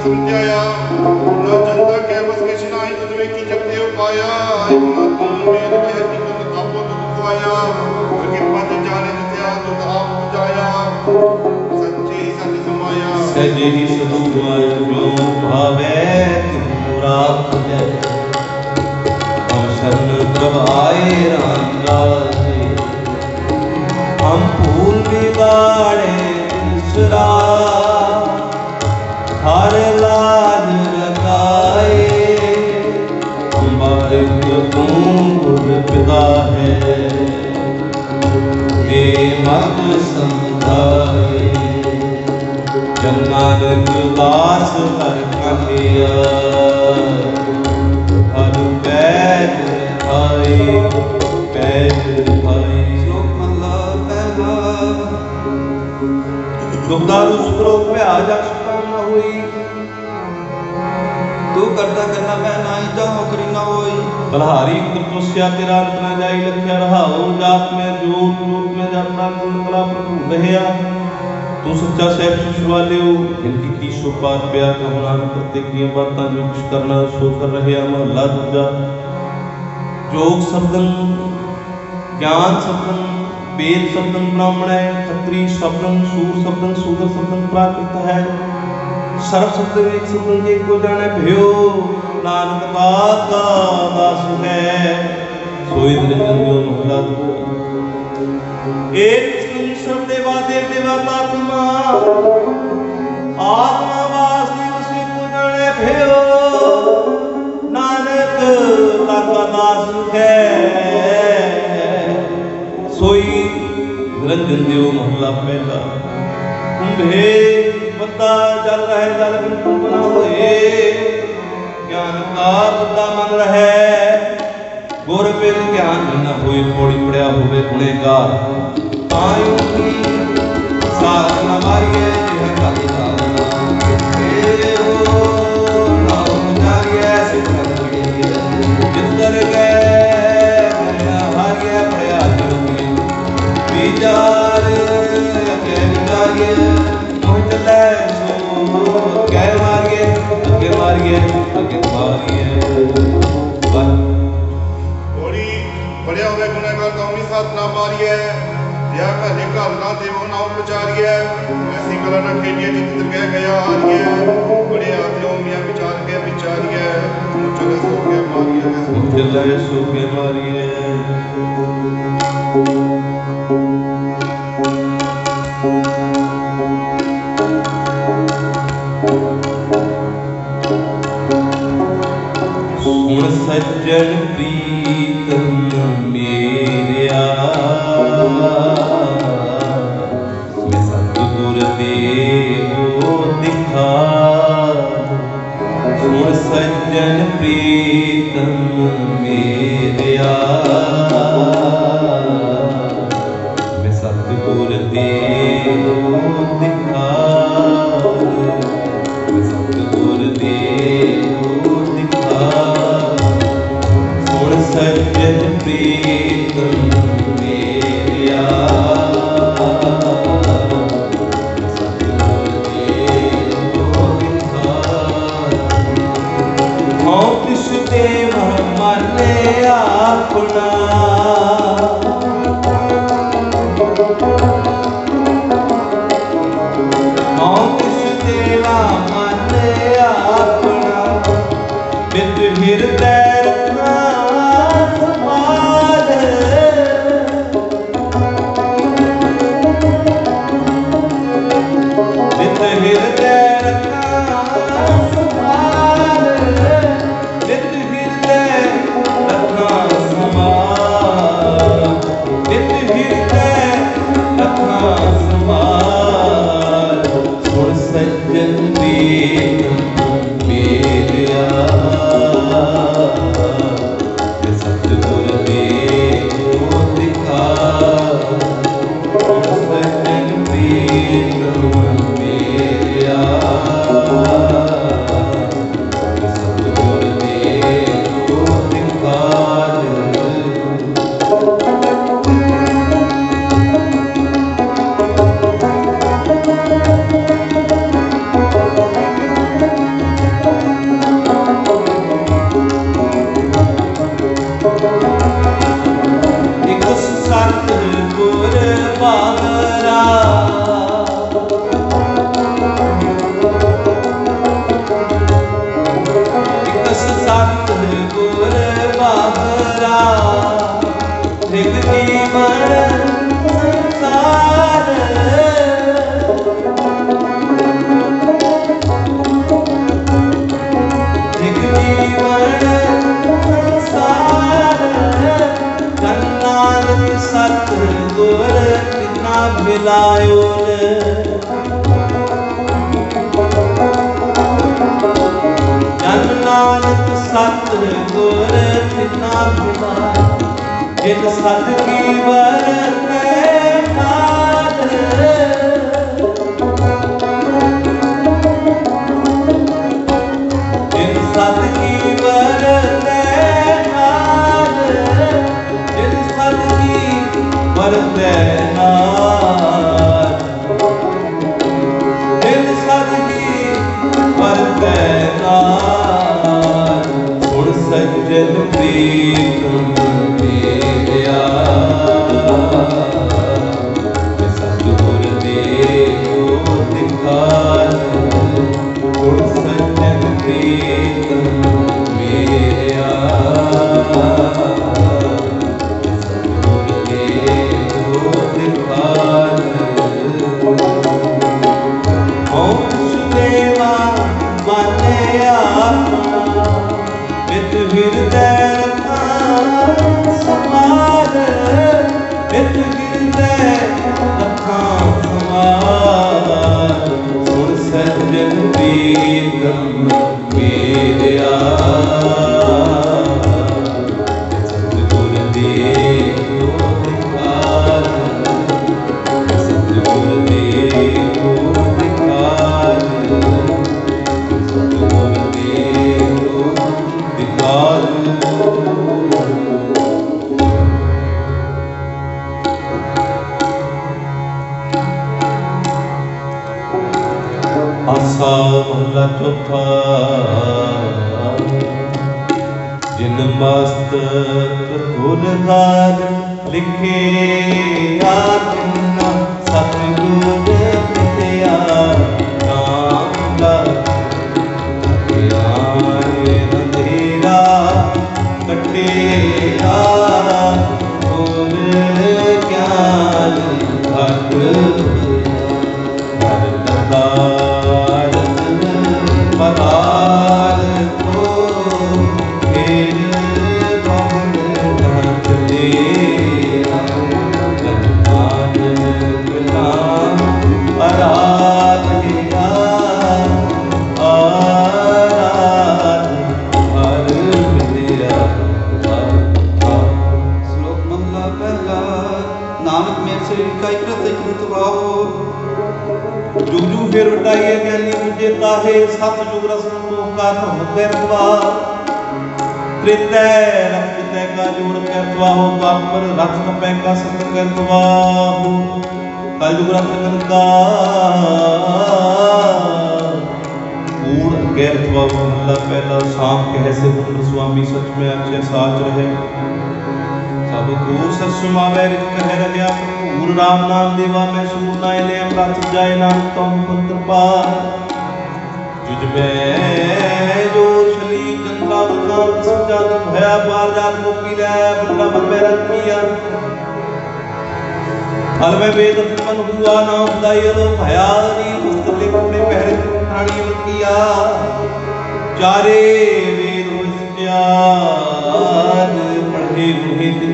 ਤਾ ਜਿਨੀ ਖਸਮ ਜਾਇਆ ਨਾ ਜਨਤਾ ਕੇ ਬਸ ਕਿਛ ਨਾਹੀ ਤੁਧ ਵੇਖੀ ਜਗਤੇ ਉਪਾਇਆ ਇਕ ਨਾ ਤੂੰ ਮੇਰ ਕਹਿ ਤੀ ਤੁਧ ਆਪੋ ਤੁਧ ਖਵਾਇਆ ਫਿਰ ਕਿਰਪਾ ਤੇ ਜਾਣੇ ਜਿਤਿਆ ਤੁਧ ਆਪ ਪੁਜਾਇਆ ਸੱਚੇ ਹੀ ਸੱਚ ਸਮਾਇਆ। ਸਜੇ ਹੀ ਸਦੂਆ ਜੋ ਭਾਵੇ ਤਿਮੁਰਾ ਪਜੈ ਹਮ ਸ਼ਰਨ ਪ੍ਰਭਾਏ ਰਾਮ ਰਾਜੇ। ਹਮ ਮਤ ਸਮਝਾਏ ਜਨਾਨਕ ਹਰ ਕਲਿਆ ਹਰ ਪੈਜ ਆਏ ਪੈਜ ਆਏ ਸ਼ਲੋਕ ਪਹਿਲਾ ਦੁਖਦਾ ਰੁਸ ਭਿਆ ਜਸ ਕਾਮ ਨਾ ਹੋਈ ਤੂੰ ਕਰਦਾ ਕਰਨਾ, ਮੈਂ ਨਾਹੀ ਜਾਉ ਕਰੀ ਨਾ ਹੋਈ ਬਲਹਾਰੀ ਤਪਸਿਆ ਤੇਰਾ ਅੰਤ ਨਾ ਜਾਈ ਲਖਿਆ ਰਹਾਉ ਜਾਤ ਮੈਂ ਜੋਤ ਜੋਤ ਮੈਂ ਜਾਤਾ ਗੁਣ ਕਲਾ ਪ੍ਰਭੂ ਰਹਿਆ ਤੂੰ ਸੱਚਾ ਸਹਿਬ ਸੁਸ਼ਵਾਲਿਓ ਜਿਨ ਕੀਤੀ ਸੋ ਪਾਤ ਪਿਆ ਕਹੋ ਨਾਨਕ ਕਰਤੇ ਕੀਆਂ ਬਾਤਾਂ ਜੋ ਕੁਛ ਕਰਨਾ ਸੋ ਕਰ ਰਹਿਆ ਮਹਲਾ ਦੂਜਾ ਜੋਗ ਸ਼ਬਦਨ ਗਿਆਨ ਸ਼ਬਦਨ ਵੇਦ ਸ਼ਬਦਨ ਬ੍ਰਾਹਮਣੈ ਖੱਤਰੀ ਸ਼ਬਦਨ ਸੂਰ ਸ਼ਬਦਨ ਸੂਦਰ ਸ਼ਬਦਨ ਪ੍ਰਾਕ੍ਰਿਤ ਹੈ ਸਰਬ ਸ਼ਬਦ ਵਿੱਚ ਸ਼ਬਦਨ ਕੇ ਕੋ ਜਾਣੈ ਭਇਓ ਨਾਨਕ ਦਾਤਾ ਦਾਸ ਹੈ ਸੋਈ ਨਿਰੰਜਨ ਜੋ ਮਹਲਾ ਏਕ ਸੁਨ ਸਰਬ ਦੇਵਾ ਦੇਵ ਦੇਵਾ ਤਾਤਮਾ ਆਤਮਾ ਵਾਸੀ ਉਸੇ ਕੋ ਜਾਣੈ ਨਾਨਕ ਦਾਤਾ ਦਾਸ ਹੈ ਸੋਈ ਨਿਰੰਜਨ ਦਿਓ ਮਹਲਾ ਪਹਿਲਾ। ਕੁੰਭੇ ਬੰਦਾ ਜਲ ਰਹੇ ਜਲ ਬਿਨ ਕੁੰਭ ਹੋਏ। ਗਿਆਨ ਕਾ ਬੰਦਾ ਮਨ ਰਹੈ ਗੁਰ ਬਿਨ ਗਿਆਨ ਨਾ ਹੋਏ ਥੋੜੀ ਪੜਿਆ ਹੋਵੇ ਗੁਨੇਗਾਰ ਆਇਓ ਕੀ ਸਾਧ ਨਾ ਮਾਰੀਏ, ਜਿਹ ਕਾਲੀ ਦਾ ਏ ਹੋ। ਨਾਮ ਜਾਰੀਏ, ਸਿੱਖ ਕਰੀਏ ਜਿੰਦਰ ਗਏ ਹਾਰੀਏ ਪੜਿਆ ਜੋਗੀ ਵਿਚਾਰ ਅਗੇ ਵਿਚਾਰੀਏ ਮੋਹ ਚੱਲੇ ਸੋ ਕਹਿ ਮਾਰੀਏ ਅੱਗੇ ਮਾਰੀਏ ਅੱਗੇ ਮਾਰੀਏ ਵਾਹ ਹੋੜੀ ਬੜਿਆ ਹੋਵੇ ਗੁਨਾਹਗਾਰ ਕੌਮੀ ਸਾਥ ਨਾ ਮਾਰੀਐ ਦਿਆ ਘਰੇ ਘਰ ਨਾ ਦੇਵੋ ਨਾ ਉਪਚਾਰੀਐ ਐਸੀ ਗਲਾ ਨਾ ਖੇਡੀਏ ਜਿਤ ਦਰਗਹਿ ਗਿਆ ਹਾਰੀਐ ਬੜਿਆ ਦਿਓ ਮੀਆਂ ਵਿਚਾਰ ਕੇ ਵਿਚਾਰੀਐ ਚਲੇ ਸੋ ਕੇ ਮਾਰੀਐ ਮੁਖ ਚੱਲੇ ਸੋ ਕੇ ਮਾਰੀਏ реально.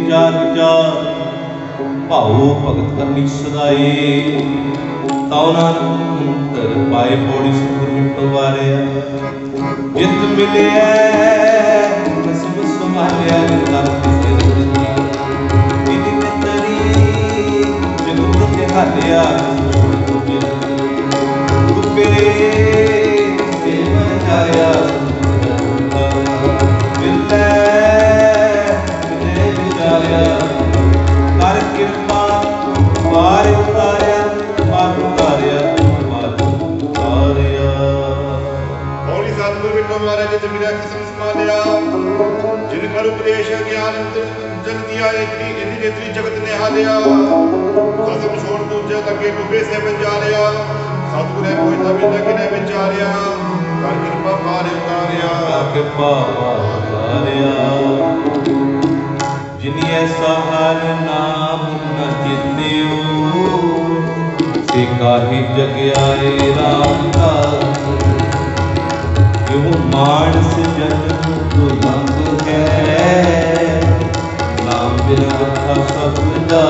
ਮੁਹੇ ਵਿਚਾਰ, ਭਾਉ ਭਗਤ ਕਰਨੀ ਸਦਾਏ। ਤਾਉ ਨਾਨਕ ਤਰ ਪਾਏ ਪੌੜੀ ਸੁਰ ਮਿਟੋ ਜਿਤ ਮਿਲਿਆ ਨਸਬ ਸਮਾਲਿਆ ਨਿਰਦਰ ਤੇ ਰੁੜਦੀ ਜਗਤ ਤੇ ਹਾਲਿਆ ਗੁੱਪੇ ਤੇ ਉਪਦੇਸ਼ ਗਿਆਨ ਜਨ ਦਿਆ ਇਤਨੀ ਨੇਤਰੀ ਜਗਤ ਨਿਹਾਲਿਆ ਖਸਮ ਛੋੜ ਦੂਜੇ ਲੱਗੇ ਡੁੱਬੇ ਸੇ ਵਿਚਾਰਿਆ ਸਤਿਗੁਰੇ ਕੋਈ ਤਾਂ ਵੀ ਲਗਨੇ ਵਿਚਾਰਿਆ। ਕਰ ਕਿਰਪਾ ਪਾਰ ਉਤਾਰਿਆ। ਕਿਰਪਾ ਵਾਰਿਆ ਜਿਨੀ ਐਸਾ ਨਾਮ ਨ ਚਿਤਿਓ ਸੇ ਕਾਹੀ ਜਗ ਰਾਮ ਦਾਸ। ਜੋ ਮਾਨਸ ਜਨਮ ਦੁਲੰਭ ਹੈ ਨਾਮ ਬਿਨ ਰਖਾ ਸਭ ਦਾ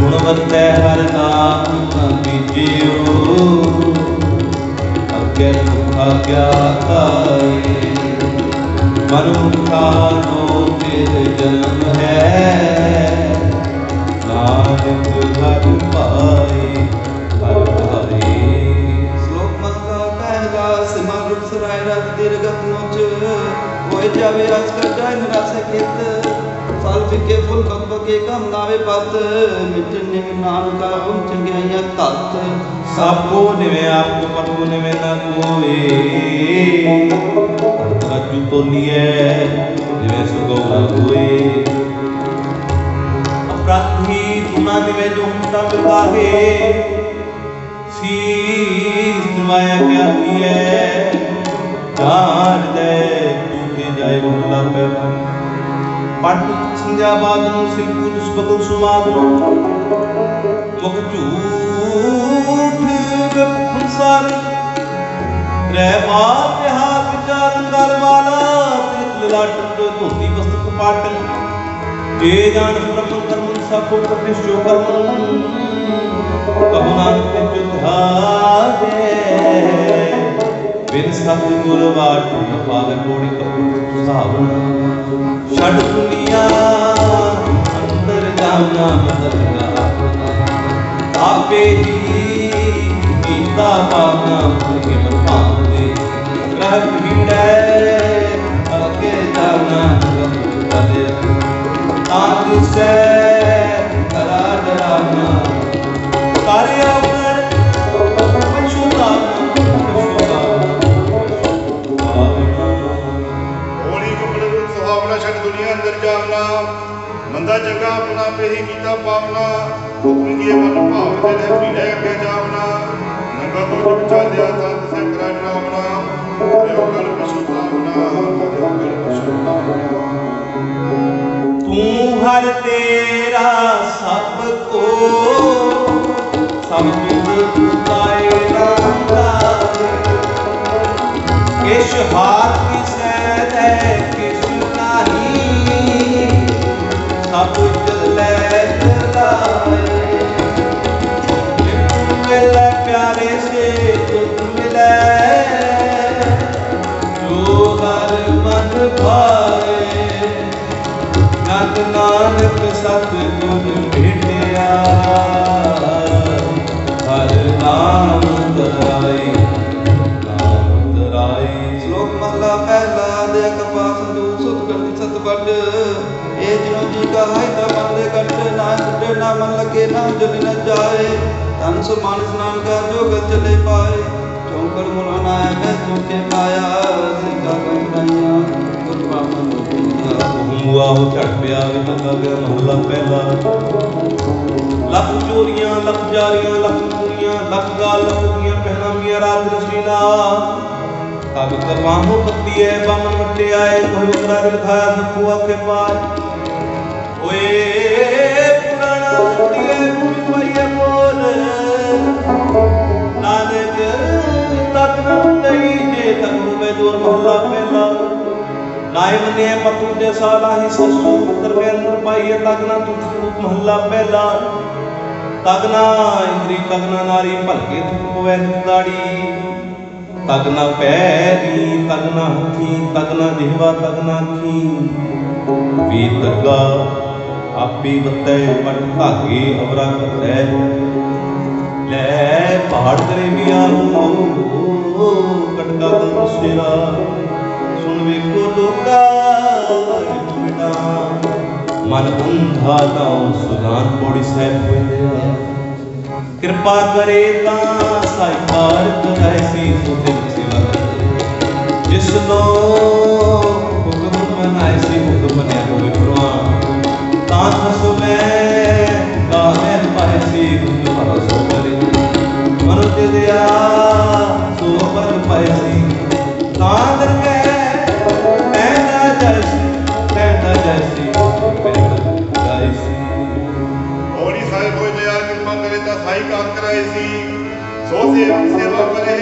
ਗੁਣਵੰਤੈ ਹਰ ਨਾਮ ਬੀਜਿਓ ਅੱਗੇ ਮੁਖਾ ਕਿਆ ਕਾਏ ਨੋ ਤੇਰੇ ਜਨਮ ਹੈ। ਨਾਨਕ ਹਰ ਪਾਏ ਹੋਏ ਜਾਵੇ ਅਸ ਕਰ ਜਾਇ ਨਿਰਾਸੇ ਕਿਤ ਫਲ ਫਿੱਕੇ ਫੁੱਲ ਬਕ ਬਕੇ ਕਮ ਨਾਵੇ ਪਤ ਮਿਟਨੇ ਨਾਨਕਾ ਹੁਮ ਚੰਗਿਆਈਆਂ ਤਤ ਸਾਪੋ ਨਿਵੇਂ ਆਪ ਪਰਮੁ ਨਿਵੇਂ ਨਾ ਕੋਏ ਰਾਜੂ ਤੋਲੀਐ ਜਿਵੇਂ ਸੁਗੋ ਨਾ ਹੋਏ ਅਪਰਾਧੀ ਤੁਨਾ ਨਿਵੇਂ ਜੋ ਪਟ ਸੰਜਾ ਬਾਦ ਨੂੰ ਸਿਲਪੁਰ ਸੁਬਤ ਸੁਮਾਦ ਨੂੰ ਮੁਖ ਝੂਠ ਵਿਪੰਸਰ ਰਹਿ ਬਾਤ ਤਿਹਾ ਵਿਚਾਰ ਕਰ ਵਾਲਾ ਤਿਲ ਲਟ ਜੋ ਧੋਤੀ ਬਸਤ ਪਾਟਨ ਜੇ ਜਾਣ ਪ੍ਰਭੂ ਕਰਮ ਸਭ ਕੋ ਪ੍ਰਤਿਸ਼ ਜੋ ਕਰਮ। ਕਹੂ ਨਾਨਕ ਤੇ ਜੋ ਧਾਰੇ ਬਿਨ ਸਤ ਗੁਰ ਵਾਟ ਨ ਪਾਵੇ ਕੋੜੀ ਕਪੂ ਸੁਹਾਵਣਾ ਛੱਡ ਦੁਨੀਆ, ਅੰਦਰ ਜਾਣਾ ਬਦਲਣਾ ਆਪੇ ਹੀ ਕੀਤਾ ਪਾਵਨਾ ਮੁਕੇ ਮਤਾਂਦੇ ਰਹਿ ਭੀੜੈ ਅਗੇ ਜਾਣਾ ਬਦਲੇ ਤਾਂ ਦਿਸੈ ਕਰਾ ਆਪਣਾ ਕੀਤਾ ਪਾਵਨਾ ਹੁਕਮ ਮਨ ਭਾਵ ਤੇ ਪੀੜੇ ਅੱਗੇ ਜਾਵਨਾ ਨੰਗਾ ਤੋਂ ਵਿਚਾਲਿਆ ਤਾਂ ਤਿਸੇ ਕਰਾ ਡਰਾਵਨਾ ਰਿਓ ਕਲ ਪਛੁਤਾਵਨਾ ਰਿਓ ਕਲ ਪਛੁਤਾਵਨਾ ਤੂੰ ਹਰ ਤੇਰਾ ਸਭ ਕੋ, ਸਭ ਕੁਝ ਤੁਤਾਏ ਰੰਗਾ ਕਿਛ ਹਾਰ ਕਿਸੈ ਦੇ ਸਤਿਗੁਰ ਭੇਟਿਆ। ਹਰ ਨਾਮ ਤਰਾਈ ਨਾਮ ਤਰਾਈ। ਸ਼ਲੋਕ ਮਹਲਾ ਪਹਿਲਾ ਦੇ ਕਪਾ ਸੰਦੂਕ ਸੁਤ ਕਰਨੀ ਸਤ ਵੱਡ ਇਹ ਜਿਨੋ ਜੀ ਕਾ ਹਾਇ ਤਾ ਮਨ ਦੇ ਕੰਟ ਨਾ ਛੁੱਟੇ ਨਾ ਮਨ ਲਗੇ, ਨਾ ਜਲ ਨ ਜਾਏ। ਤਨ ਸੁ ਮਾਨਸ ਨਾਨਕਾ ਜੋਗ ਚਲੇ ਪਾਏ। ਚੌਂਕੜ ਮੁਲਾ ਨਾ ਮੈਂ ਚੁਕੇ ਪਾਇਆ। ਸਿਕਾ ਕੰਟਾਈਆਂ ਗੁਰ ਬਾਮਨ ਲੋਕਿਆ ਹੁਆ ਹੋ ਝੜ ਪਿਆ ਵੇ ਲੱਗਾ ਗਿਆ ਮਹੱਲਾ ਪਹਿਲਾ। ਲੱਖ ਚੋਰੀਆਂ, ਲੱਖ ਜਾਰੀਆਂ ਲੱਖ ਕੁੜੀਆਂ ਲੱਖ ਗਾਲ ਲੱਖ ਦੀਆਂ ਪਹਿਨਾਮੀਆਂ ਰਾਤ ਰਸੀਨਾ ਕਬ ਕਰਵਾਹੋ ਪੱਤੀ ਐ ਬਾਮਨ ਵੱਟੇ ਆਏ ਕੋਈ ਉਤਰਾ ਦਿਖਾਇਆ, ਸਖੂ ਆਖੇ ਪਾਏ ਓਏ, ਪੁਰਾਣਾ ਸੁਣੀਏ ਮੁਝ ਪਾਈਏ ਬੋਲ। ਨਾਨਕ ਤਤ ਨ ਨਹੀਂ ਜੇ ਤਕ ਹੋਵੇ ਦੂਰ ਮਹੱਲਾ ਪਹਿਲਾ। ਨਾਇ ਮੰਨੇ ਪਤੂ ਦੇ ਸਾਲਾ ਹੀ ਸਸੂ ਪੁੱਤਰ ਕੇ ਅੰਦਰ ਪਾਈਏ ਤਗਨਾ ਤੁਝ ਰੂਪ ਮਹੱਲਾ ਪਹਿਲਾ। ਤਗਨਾ ਇੰਦਰੀ ਤਗਨਾ ਨਾਰੀ ਭਲਕੇ ਤੁਕ ਪਵੈ ਦਾੜੀ ਤਗਨਾ ਪੈਰੀ ਤਗਨਾ ਹੱਥੀ ਤਗਨਾ ਜਿਹਵਾ ਤਗਨਾ ਅੱਖੀ। ਵੀ ਤਗਾ ਆਪੀ ਵਤੈ ਪਟ ਧਾਗੇ ਅਵਰਾ ਕਰੈ। ਲੈ ਪਹਾੜ ਕਰੇ ਮਿਆਰੋ ਕਟਕਾ ਦਮ ਮਨ ਅੰਧਾ ਤਾਂ ਸੁਗਾਨ ਪੋੜੀ ਸਹਿਬ ਹੋਇਆ ਕਿਰਪਾ ਕਰੇ ਤਾਂ ਸਾਈ ਪਾਰ ਸੀ ਸੁਦੇ ਸੇਵਾ। ਜਿਸ ਨੂੰ ਹੁਕਮ ਮਨਾਇ ਸੀ ਹੁਕਮ ਮੰਨਿਆ ਹੋਵੇ ਪ੍ਰਵਾਨ ਤਾਂ ਹਸ ਕਾਹੇ ਪਾਇ ਸੀ ਹੁਕਮ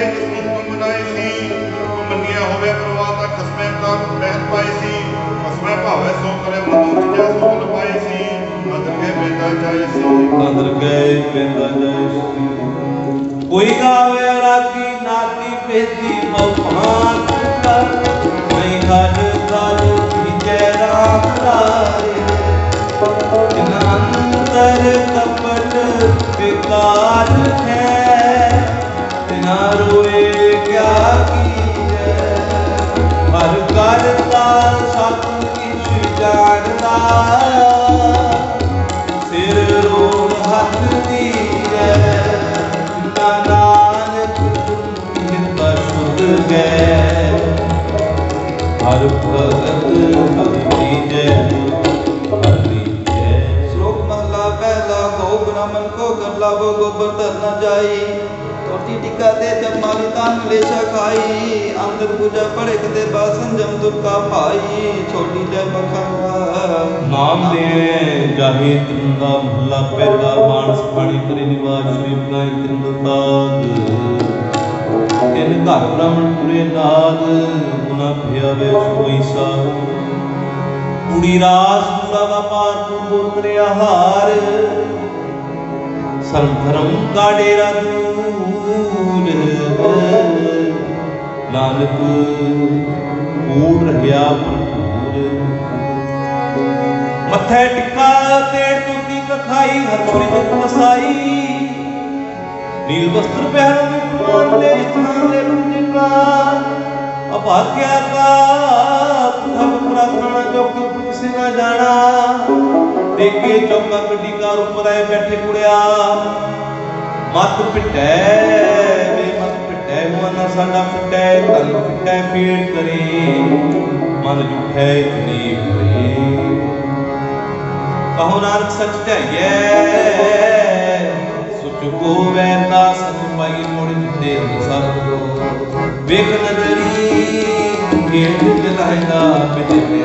ਸੇਵਾ ਕਰੇ ਜਿਸ ਨੂੰ ਹੁਕਮ ਬਣਾਏ ਸੀ ਹੁਕਮ ਮੰਨਿਆ ਹੋਵੇ ਪ੍ਰਵਾਹ ਤਾਂ ਖਸਮੇ ਕਾ ਬਹਿਨ ਪਾਏ ਸੀ, ਖਸਮੇ ਭਾਵੇ ਸੋ ਕਰੇ ਮਨੁ ਜਿਜਾ ਸੋ ਨ ਪਾਏ ਸੀ, ਅੰਦਰ ਕੇ ਬੇਦਾ ਜਾਏ ਸੀ। ਅੰਦਰ ਗਏ ਪੈਦਾ ਜੈਸੀ ਕੋਈ ਗਾਵੇ ਰਾਗੀ ਨਾਤੀ ਪੇਤੀ ਮਉਹਾਨ ਕਰ ਨਹੀਂ ਹਰ ਗਲ ਵਿਜੈ ਰਾਮ ਰਾਏ ਜਿਨ ਅੰਦਰ ਕਪਟ ਵਿਕਾਰ ਹੈ। ਤਿਨਾ ਰੋਏ ਕਿਆ ਕੀਜੈ ਹਰ ਭਗਤ ਹਰਿ ਜੈ ਹਰਿ ਜੈ ਸ਼ਲੋਕ ਮਹਲਾ ਪਹਿਲਾ ਗੋ ਬ੍ਰਾਹਮਣ ਕੋ ਕਰ ਲਾਵੋ ਗੋਬਰ ਧਰਨਾ ਜਾਈ। ਤੋਟੀ ਟਿਕਾ ਦੇ ਜਬ ਮਾਲੀ ਤਾਨ ਕਲੇਸ਼ਾ ਖਾਈ। ਅੰਦਰ ਪੂਜਾ ਪੜੇ ਕਦੇ ਬਾ ਸੰਜਮ ਦੁਰਕਾ ਭਾਈ। ਛੋਟੀ ਲੈ ਬਖੰਗਾ ਨਾਮ ਦੇ ਜਾਹੇ ਤ੍ਰਿੰਦਾ ਮਹੱਲਾ ਪਹਿਲਾ, ਮਾਨਸ ਪਾਣੀ ਕਰੇ ਨਿਵਾਸ ਸ਼੍ਰੀ ਬਨਾਈ ਤ੍ਰਿੰਦਤਾਗ ਤਿੰਨ ਘਰ ਬ੍ਰਾਹਮਣ ਪੁਰੇ ਨਾਦ ਗੁਨਾ ਭਿਆ ਵੇ ਸੋਈ ਸਾ ਕੁੜੀ ਰਾਸ ਪੂਰਾ ਵਪਾਰ ਤੂੰ ਬੋਤਰਿਆ ਹਾਰ। ਸਰਮ ਧਰਮ ਦਾ ਡੇਰਾ ਦੂਰ। ਨਾਨਕ, ਕੂੜ ਰਹਿਆ ਭਰਪੂਰ। ਮੱਥੇ ਟਿੱਕਾ ਤੇੜ ਤੁਤੀ ਕਖਾਈ ਹਰ ਛੋਰੀ ਵਸਾਈ। ਨੀਲ ਵਸਤਰ ਪਹਿਨੋ ਵਿਪਮਾਨ ਦੇ ਸਥਾਨ ਦੇ ਪੁੰਜਿਕਾ ਅਭਾਗਿਆ ਕਾ ਪੁਥਬ ਪ੍ਰਾਰਥਨਾ ਜੋ ਕਿਸੇ ਨਾ ਜਾਣਾ। ਦੇਖੇ ਚੌਕਾ ਕੱਢੀ ਕਾਰ ਉੱਪਰ ਆਏ ਬੈਠੇ ਕੁੜਿਆ। ਮਤ ਪਿਟੈ, ਵੇ ਮਤ ਪਿਟੈ, ਮਨ ਸਾਡਾ ਪਿਟੈ, ਤਨ ਪਿਟੈ, ਪੀੜ ਕਰੇ। ਮਨ ਜੁਠੈ ਇਤਨੀ ਹੋਏ ਕਹੋ ਨਾਨਕ, ਸੱਚ ਧਈਐ। ਸੁਚ ਕੋ ਵੈਦਾ ਸਚ ਪਾਈ ਮੋੜ ਦਿੱਤੇ ਸਭ ਵੇਖ ਨਦਰੀ ਗੇਟ ਜਲਾਇਦਾ ਬਿਜਲੇ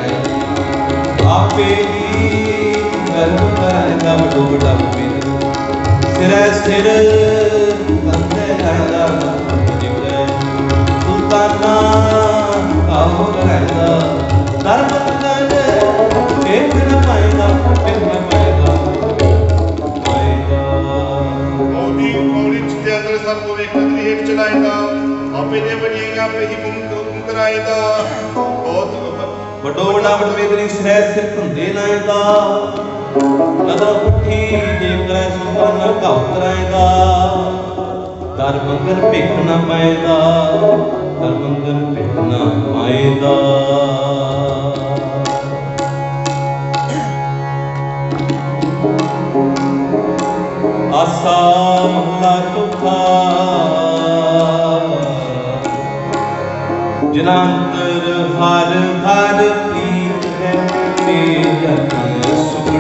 ਆਪੇ ਹੀ ਗਰਮ ਕਰਾਇਦਾ ਵਡੋ ਵਡਾ ਬਿਨ ਸਿਰੈ ਸਿਰ ਕੰਦੇ ਰਹਿਦਾ ਜਿਗਰੇ ਸੁਲਤਾਨਾ ਆਹੋ ਰਹਿਦਾ। ਧਰਮ ਤਨ ਦੇਖ ਨ ਪਾਇਦਾ ਦੇਖ ਨ ਪਾਇਦਾ ਪਾਇਦਾ ਮੌਲੀ ਮੌਲੀ ਚਿੱਤੇ ਅੰਦਰ ਸਭ ਕੋ ਵੇਖ ਨਦਰੀ ਹੇਠ ਚਲਾਏਗਾ ਆਪੇ ਦੇ ਬੜੀਆਂ ਆਪੇ ਹੀ ਹੁਕਮ ਕਰਾਏਗਾ। ਬਹੁਤ ਵੱਡੋ ਵੱਡਾ ਮੇਰੀ ਸਹਿ ਸਿਰ ਧੰਦੇ ਲਾਏਗਾ। ਕਦੋਂ ਪੁੱਠੀ ਜੇ ਕਰੈ ਸੁਪਨ ਘਾਉ ਕਰਾਏਗਾ ਦਰ ਮੰਗਰ ਭਿਖ ਨਾ ਪਾਏਗਾ ਦਰ ਮੰਗਰ ਭਿਖ ਨਾ ਪਾਏਗਾ ਆਸਾ ਮਹਲਾ ਚੌਥਾ। ਜਨਾੰਤਰ ਹਰ ਹਰ ਪ੍ਰੀਤ ਹੈ ਤੇ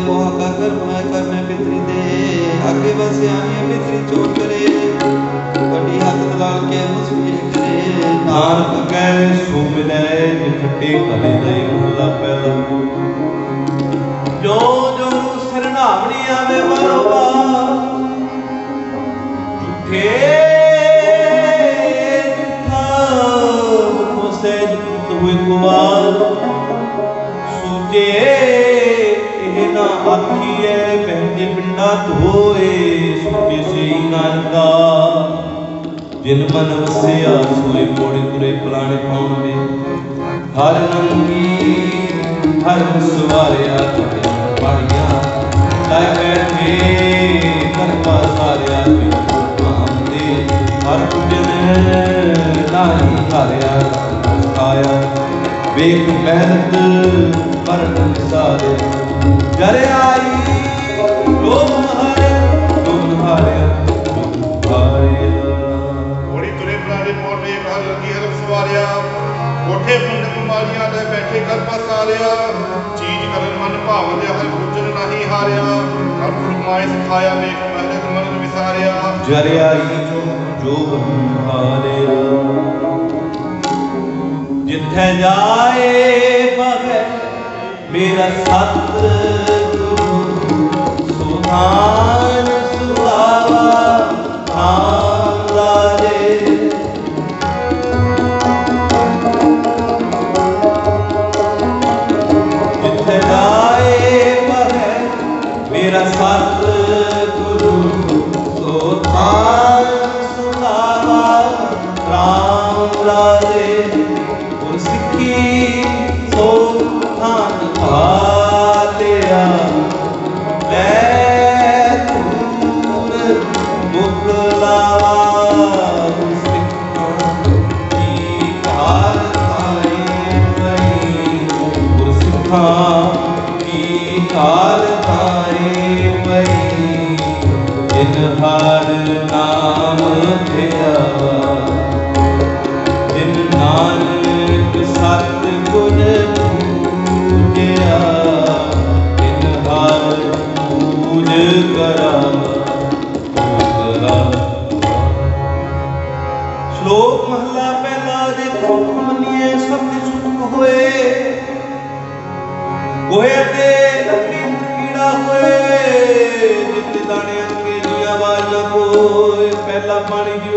ਮੋਹ ਕਾ ਕਰਮ ਹੈ ਕਰਮੇ ਪਿਤਰੀ ਦੇ ਅੱਗੇ ਵਸਿਆਣੀ ਜੁਤ ਹੋਏ ਇਹ ਨਾ ਆਖੀਐ ਬਹਿੰਦੇ ਪਿੰਡਾ ਧੋਏ ਸੁਤੇ ਸਈ ਨਾਨਕਾ ਜਿਨ ਮਨ ਵਸਿਆ ਸੋਏ ਮੋੜੇ ਤੁਰੇ ਪਲਾਣੇ ਪਾਉਣਗੇ ਹਰ ਨੰਗੀ, ਹਰ ਸਵਾਰਿਆ ਤੁਹਾਡੇ ਪਾਣੀਆਂ। ਲੈ ਬੈਠੇ ਕਰਪਾ ਸਾਰਿਆ ਆਮਦੇ ਹਰ ਕੁਜਨ ਨਾਹੀ ਹਾਰਿਆ ਆਇਆ ਵੇਖ ਮਿਹਨਤ ਪਰਨ ਸਾਰੇ ਜਰ ਆਈ ਲੋਭ ਹਾਰਿਆ ਲੋਭ ਹਾਰਿਆ ਲੋਭ ਹਾਰਿਆ। ਹੋੜੀ ਤੁਰੇ ਪ੍ਰਾਣੇ ਵੇਖ ਹਰ ਲੱਗੀ ਹਰਮ ਸਵਾਰਿਆ। ਕੋਠੇ ਪਿੰਡ ਬਿਮਾਰੀਆਂ ਦੇ ਬੈਠੇ ਕਰ ਪਸਾਰਿਆ ਚੀਜ਼ ਕਰਨ ਮਨ ਭਾਵ ਦੇ ਹਰ ਗੁਜਰ ਨਹੀਂ ਹਾਰਿਆ। ਹਰ ਫਰਮਾਏ ਸਿਖਾਇਆ ਵੇਖ ਮਹਿਨਤ ਮਨ ਵਿਸਾਰਿਆ। ਜਰਿਆਈ ਜੋ ਜੋ ਹਾਰੇ ਜਿੱਥੇ ਜਾਏ ਬਗੈ ਮੇਰਾ ਸਤ ਗੁਰੂ ਸੁਹਾਨ ਸੁਹਾਵਾ ਆਮ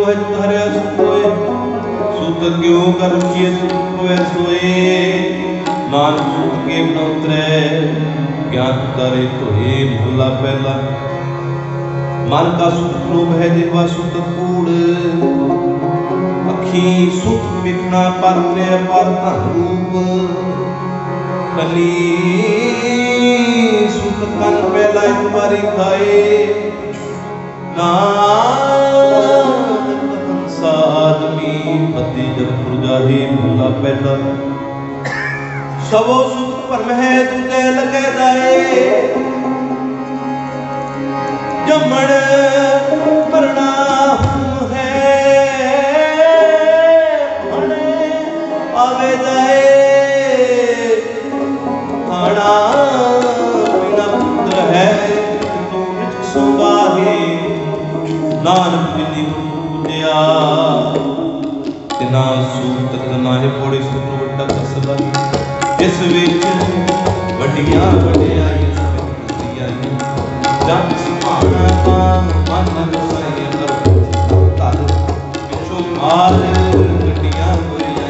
ਪਾਣੀ ਜਿਉ ਹੈ ਧਰਿਆ ਸੁਖ ਹੋਏ, ਸੁਖ ਕਿਉ ਕਰ ਰੁਚੀਏ ਸੁਖ ਹੋਏ ਸੋਏ? ਨਾਨਕ ਸੁਖ ਕੇ ਨ ਉਤਰੈ, ਗਿਆਨ ਕਰੇ ਧੋਏ ਮਹਲਾ ਪਹਿਲਾ। ਮਨ ਕਾ ਸੁਖ ਲੋਭ ਹੈ ਜਿਵਾ ਸੁਖ ਕੂੜ ਅੱਖੀ ਸੁਖ ਵਿਖਣਾ ਪਰ ਤੇ ਪਰ ਧਨ ਰੂਪ। ਕਲੀ ਸੁਖ ਕੰਨ ਪਹਿਲਾ ਇੱਕ ਵਾਰੀ ਖਾਏ ਨਾਨਕ ਹੰਸਾ ਆਦਮੀ ਪਤੀ ਜਨ ਪੁਰਜਾਹੀ ਮੁਲਾ ਪਹਿਲਾ ਸਭੋ ਸੁਖ ਪਰਮ ਤੁਤੇ ਲਗੇ ਦਾਏ ਜੰਮਣ ਵੱਡੀਆਂ ਵਡਿਆਈਆਂ ਸਤਿਆਂ ਜਨ ਸੁਭਾਣਾ ਤਾਂ ਮਨ ਵਸਾਈ ਤਰ ਪਿਛੋ ਮਾਲ ਗੱਡੀਆਂ ਹੋਈਆਂ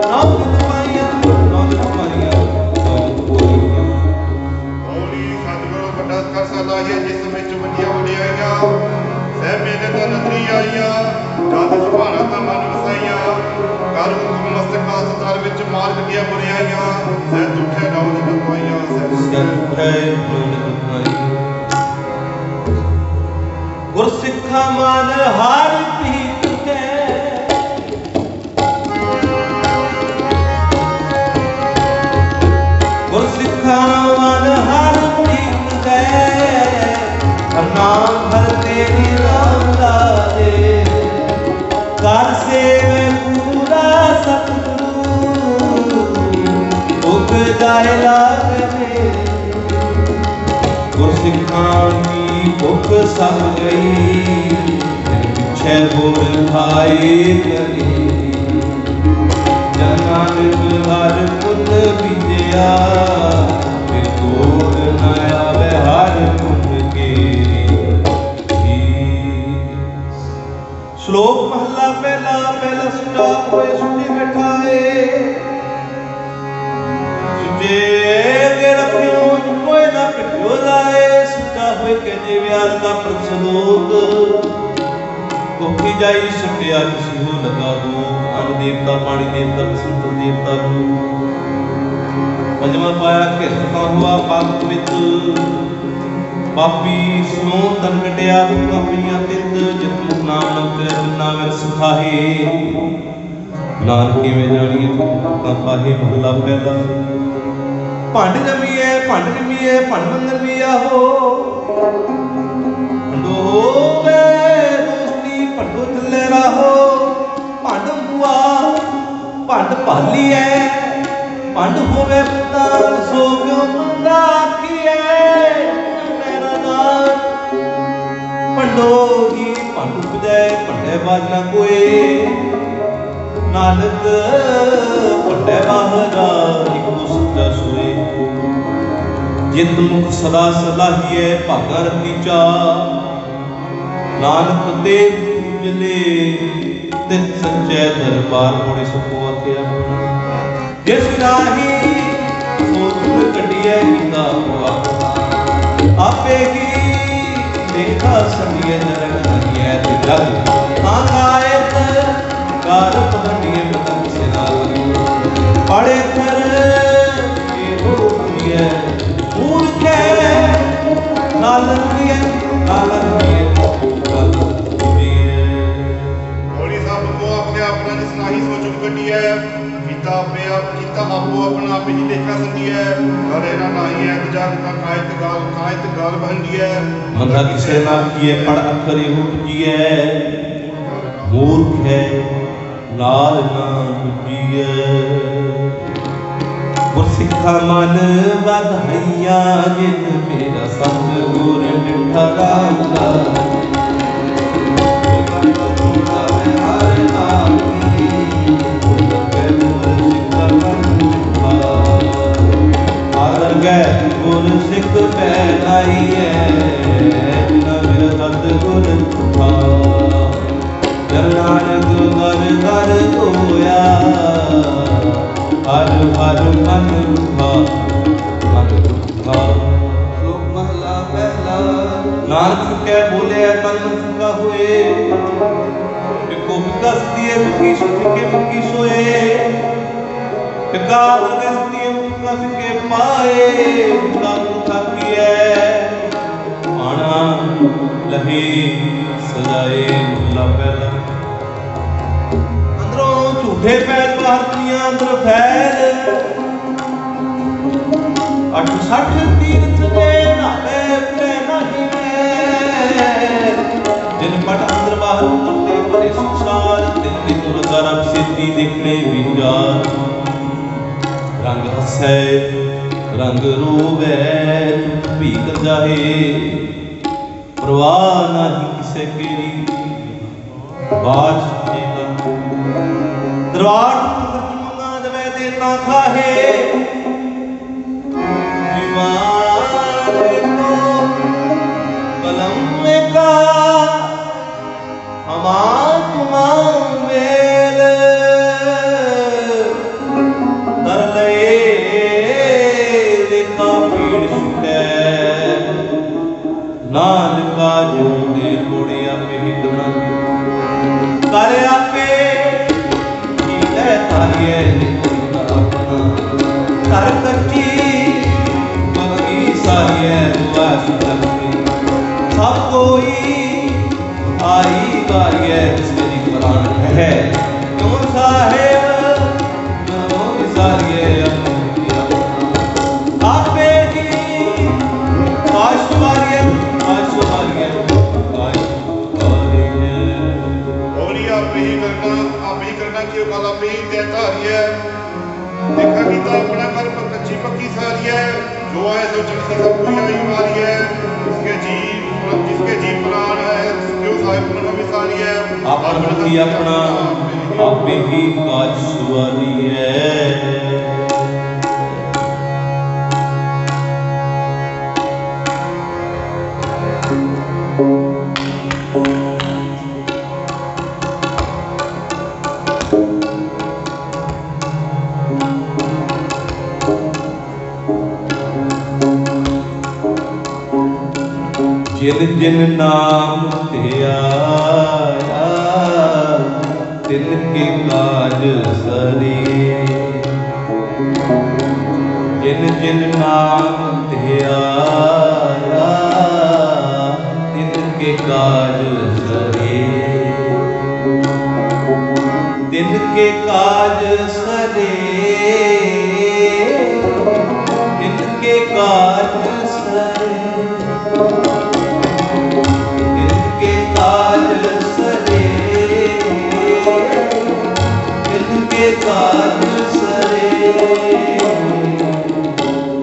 ਨਾਮ ਨਾਮ ਦਵਾਈਆਂ ਨਾਮ ਦਵਾਈਆਂ ਹੋਲੀ ਸਤਿਗੁਰੂ ਵੱਡਾ ਕਰ ਸਕਦਾ ਹੈ ਜਿਸ ਵਿੱਚ ਵੱਡੀਆਂ ਵਡਿਆਈਆਂ ਸਹਿ ਮੇਲੇ ਤਾਂ ਨਦਰੀ ਆਈਆਂ ਜਦ ਸੁਭਾਣਾ ਕਰ ਹੁਕਮ ਮਸਤਕਾ ਸਤਾਰ ਵਿੱਚ ਮਾਰ ਗੱਡੀਆਂ ਬੁਰਿਆਈਆਂ। ਸਹਿ ਦੁਖੇ ਨਾਉ ਦੇ ਦਵਾਈਆਂ ਸਹਿ ਗੁਰਸਿੱਖਾ ਮਨ ਹਰ ਉਗ ਜਾਏ ਲਾਗਨੇ ਗੁਰਸਿੱਖਾਂ ਦੀ ਭੁੱਖ ਸਭ ਗਈ ਪਿੱਛੇ ਹੋਰ ਖਾਏ ਕਰੀ ਜਨਾਨਕ ਹਰ ਪੁੰਨ ਵਿਦਿਆ ਫਿਰ ਕੋਰ ਨਾ ਆਵੇ, ਹਰ ਪੁੰਨ ਕੇਰੀ ਸ਼ਲੋਕ ਮਹਲਾ ਪਹਿਲਾ ਪਹਿਲਾ ਸੁਣਾ ਹੋਏ, ਸੁਣੀ ਬਿਠਾਏ। ਸੁਜੇ ਦੇ ਰੱਖਿਓ ਕੋਈ ਨਾ ਪਿੱਟੋ ਲਾਏ ਸੁੱਚਾ ਹੋਏ ਕੇ ਜੇ ਵਿਆਸ ਦਾ ਪ੍ਰਸਲੋਕ ਕੋਖੀ ਜਾਈ ਛੱਡਿਆ ਕਿਸੇ ਹੋ ਲਗਾ ਦੋ ਅਨ ਦੇਵਤਾ ਪਾਣੀ ਦੇਵਤਾ ਬਸੰਤ ਦੇਵਤਾ ਨੂੰ ਪੰਜਵਾਂ ਪਾਇਆ ਕਿਰਤਾ ਹੁਆ ਪਾਪ ਵਿੱਚ। ਪਾਪੀ ਸਨੋ ਤਨ ਕਟਿਆ ਹੁਕਮ ਪਈਆਂ ਤਿੰਦ ਜਿਤ ਨਾਮ ਤੇ ਨਾ ਵਰ ਸੁਖਾਹੇ। ਨਾਨਕ ਕਿਵੇਂ ਜਾਣੀਏ ਤਾਂ ਪਾਹੇ ਮਹਲਾ ਪਹਿਲਾ ਭੰਡ ਜਮੀਏ ਭੰਡ ਜਮੀਏ ਭੰਡ ਮੰਗਲ ਵੀ ਆਹੋ। ਭੰਡੋ ਹੋਵੇ ਦੋਸਤੀ, ਭੰਡੋ ਥੱਲੇ ਰਹੋ। ਭੰਡ ਬੁਆ, ਭੰਡ ਭਾਲੀਐ ਭੰਡ ਹੋਵੇ ਪੁੱਤਾਂ, ਸੋ ਕਿਉ ਮੰਦਾ ਆਖੀਐ ਮੇਰਾ ਨਾਮ ਭੰਡੋ ਹੀ ਭੰਡ ਪੁਜੈ ਭੰਡੇ ਬਾਜਣਾ ਕੋਏ। ਨਾਨਕ, ਭੰਡੇ ਬਾਹਰਾ ਸੱਚਾ ਸੋਏ। ਜਿਤ ਮੁਖ ਸਦਾ ਸਲਾਹੀਐ ਭਾਗਾ ਰਤੀ ਚਾ ਨਾਨਕ ਤੇ ਜਲੇ ਤਿਤ ਸੱਚੇ ਦਰਬਾਰ ਕੋੜੇ ਸੁਖੋ ਆਖਿਆ। ਜਿਸ ਰਾਹੀ ਸੋਚ ਕੱਢੀਐ, ਕੀਤਾ ਹੁਆ। ਆਪੇ ਹੀ ਦੇਖਾ ਸੰਗੀਏ ਨਰਕ ਕਰੀਐ ਤੇ ਜਗ। ਆਗਾਇਤ ਕਾਰ ਪਹੰਡੀਏ ਬਤਨ ਸੇ ਨਾਲ ਪੜੇ ਕਰ ਇਹੋ ਕੁਈਐ ਮੂਰਖੈ ਨਾਲੰਦੀਐ ਨਾਲੰਦੀਐ ਹੋਲੀ ਸਭ ਕੋ ਆਪਣੇ ਆਪਣਾ ਜਿਸ ਨਾਹੀ ਸੋਚਣ ਕੱਢੀ ਹੈ ਕੀਤਾ ਆਪੇ ਆਪ ਕੀਤਾ ਆਪੋ ਆਪਣਾ ਆਪੇ ਹੀ ਦੇਖਾ ਸੰਦੀ ਹੈ ਘਰੇ ਨਾ ਨਾਹੀ ਹੈ ਜਗ ਕਾ ਕਾਇਤ ਗਾਲ ਕਾਇਤ ਗਾਲ ਬੰਦੀ ਹੈ ਮੰਦਾ ਕਿਸੇ ਨਾ ਕੀਏ ਪੜ ਅੱਖਰ ਇਹੋ ਜੀਐ ਮੂਰਖ ਹੈ ਨਾਲ ਨਾ ਬੁਝੀਐ ਗੁਰਸਿੱਖਾ ਮਨ ਵਧਾਈਆ ਜਿਤ ਮੇਰਾ ਸਤਿਗੁਰ ਡਿਠਾ ਰਾਮਦਾ ਗੈ ਗੁਰ ਸਿੱਖ ਪੈ ਲਾਈਐ। ਹਰ ਹਰ ਮਨ ਰੁਖਾ ਮਨ ਰੁਖਾ ਸ਼ਲੋਕ ਮਹਲਾ ਪਹਿਲਾ ਨਾਨਕ ਕਹਿ ਬੋਲਿਆ, ਤਨ ਸੁਖਾ ਹੋਏ। ਬਿਕੋ ਬਿਕਸਤੀਏ ਬਿਕੀ ਸੁਖੇ ਬਿਕੀ ਸੋਏ। ਬਿਕਾਰ ਗਸਤੀਏ ਮੁਕਾ ਬਿਕੇ ਪਾਏ। ਮੁਕਾ ਮੁਕਾ ਆਣਾ ਲਹੀ ਸਜਾਏ, ਮੁੱਲਾ ਪਹਿਲਾ। ਅੰਦਰੋਂ ਝੂਠੇ ਪੈਰ ਬਾਹਰ ਦੁਨੀਆ ਅੰਦਰ ਫੈਲ 860 ਤੀਰਥ ਦੇ ਨਾਵੇ ਪਰੇ ਨਹੀਂ ਮੈਂ। ਦਿਨ ਪਟ ਅੰਦਰ ਬਾਹਰ ਤੁਰਦੇ ਬੜੇ ਸੰਸਾਰ, ਦਿਨ ਦੇ ਤੁਰ ਗਰਬ ਸਿੱਧੀ ਦੇਖਣੇ ਵਿਚਾਰ ਰੰਗ ਹਸੈ, ਰੰਗ ਰੋਵੈ ਚੁੱਪ ਭੀਤਰ ਜਾਹੇ। ਪ੍ਰਵਾਹ ਨਹੀਂ ਕਿਸੇ ਕੀਰੀ। ਬਾਜ ਜੇਤਾ ਦਰਬਾਰ ਮੰਗਾ ਦਵੇ ਦੇਤਾ ਖਾਹੇ। ਆਈ ਵਾਰੀਏ ਜਿਸਦੀ ਪ੍ਰਾਣ ਹੈ ਕਿਉਂ ਸਾਹਿਬ ਕਿਉਂ ਸਾਰੀਏ ਆਪਣੀ ਆਪਣਾ ਆਪੇ ਹੀ ਆਸ਼ ਵਾਰੀਏ ਆਸ਼ ਵਾਰੀਏ ਆਸ਼ ਵਾਰੀਏ ਹੋਰੀ ਆਪੇ ਹੀ ਕਰਨਾ ਆਪੇ ਹੀ ਕਰਨਾ ਕਿਉਂ ਗੱਲ ਆਪੇ ਹੀ ਤੇ ਧਾਰੀ ਹੈ ਦੇਖਾ ਕੀਤਾ ਆਪਣਾ ਘਰ ਪਰ ਕੱਚੀ ਪੱਕੀ ਸਾਰੀ ਹੈ ਜੋ ਆਏ ਜਿਨ ਜਿਨ ਨਾਮ ਧਿਆਇਆ ਤਿਨ ਕੇ ਕਾਜ ਸਰੀ ਜਿਨ ਜਿਨ ਨਾਮ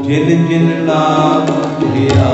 ਜਿਨ ਜਿਨ ਨਾਮ ਲਿਆ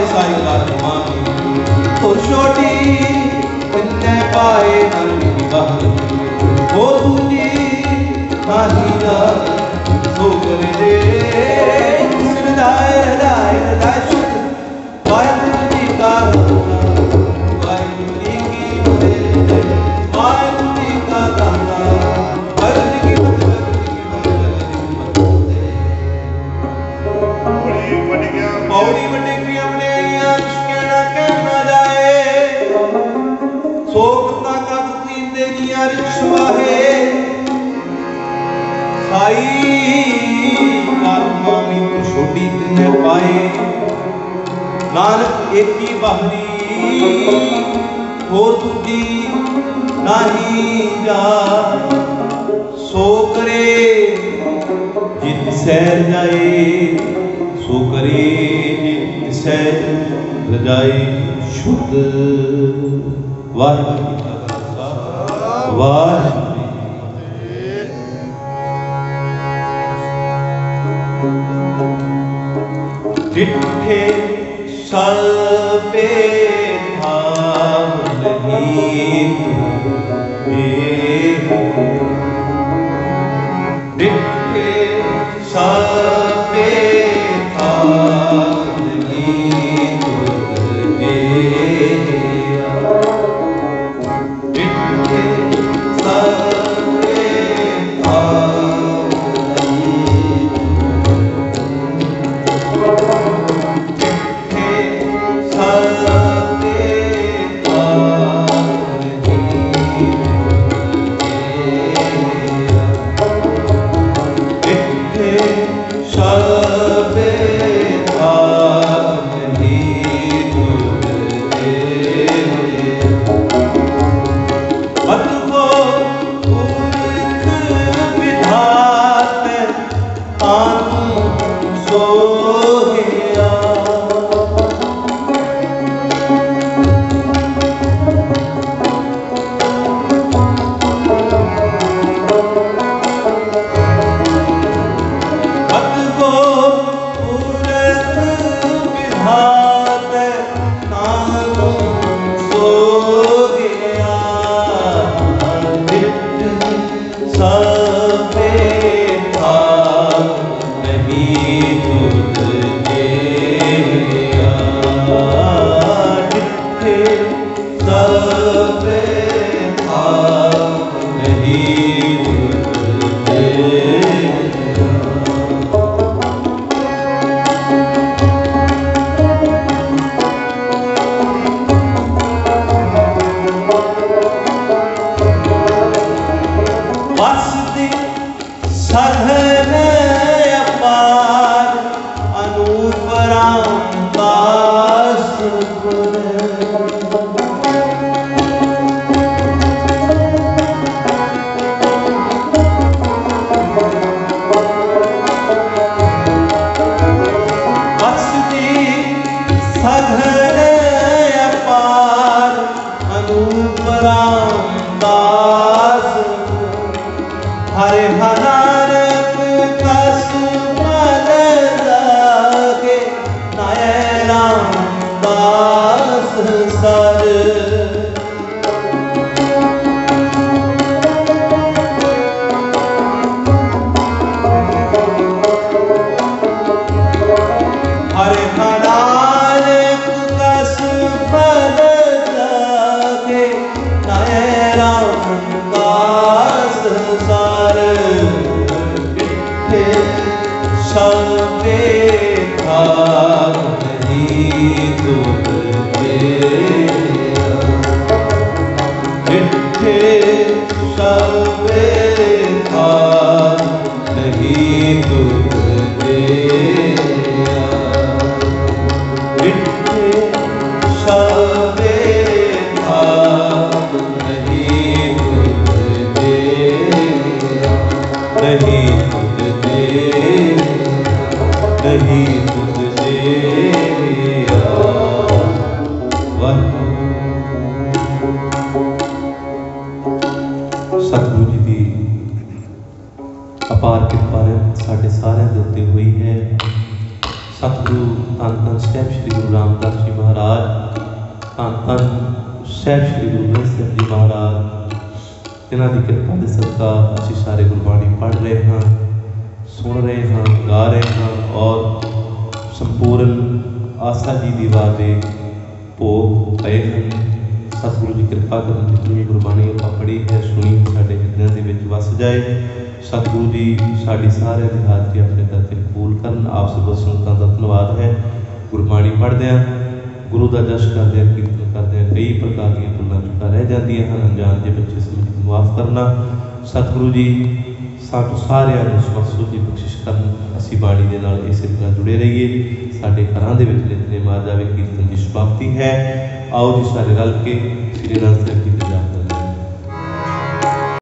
ਪਾਏ ਸਾਈ ਕਰਮਾਨੀ ਉਹ ਛੋਟੀ ਕਿੰਨੇ ਪਾਏ ਨੰਗੀ ਬਾਹਰ ਉਹ ਦੂਜੀ ਕਾਹੀ ਦਾ ਸੋ ਕਰੇ ਦੇ। ਸਿਰ ਦਾਇਰ ਦਾਇਰ ਦਾ ਸ਼ੁਕ ਵਾਹਿਗੁਰੂ ਜੀ ਕਾ ਹੋਣਾ ਭਾਈ ਕਰਮਾਂ ਵਿੱਚ ਛੋਡੀ ਤਿੰਨੇ ਪਾਏ। ਨਾਨਕ ਏਕੀ ਬਹਰੀ ਹੋਰ ਦੂਜੀ ਨਹੀਂ ਜਾ ਸੋ ਕਰੇ, ਜਿਤ ਸਹਿਰ ਜਾਏ, ਸੋ ਕਰੇ ਜਿਤ ਸਹਿਰ ਰਜਾਏ। ਸ਼ੁੱਧ ਵਾਹਿਗੁਰੂ। ਸਾਰਿਆਂ ਨੂੰ ਸਵਸਤੂ ਦੀ ਬਖਸ਼ਿਸ਼ ਕਰਨ ਅਸੀਂ ਬਾਣੀ ਦੇ ਨਾਲ ਇਸੇ ਤਰ੍ਹਾਂ ਜੁੜੇ ਰਹੀਏ। ਸਾਡੇ ਘਰਾਂ ਦੇ ਵਿੱਚ ਲਿਖਨੇ ਮਾਰ ਜਾਵੇ, ਕੀਰਤਨ ਦੀ ਸਮਾਪਤੀ ਹੈ। ਆਓ ਜੀ ਸਾਰੇ ਰਲ ਕੇ ਸ੍ਰੀ ਅਨੰਦ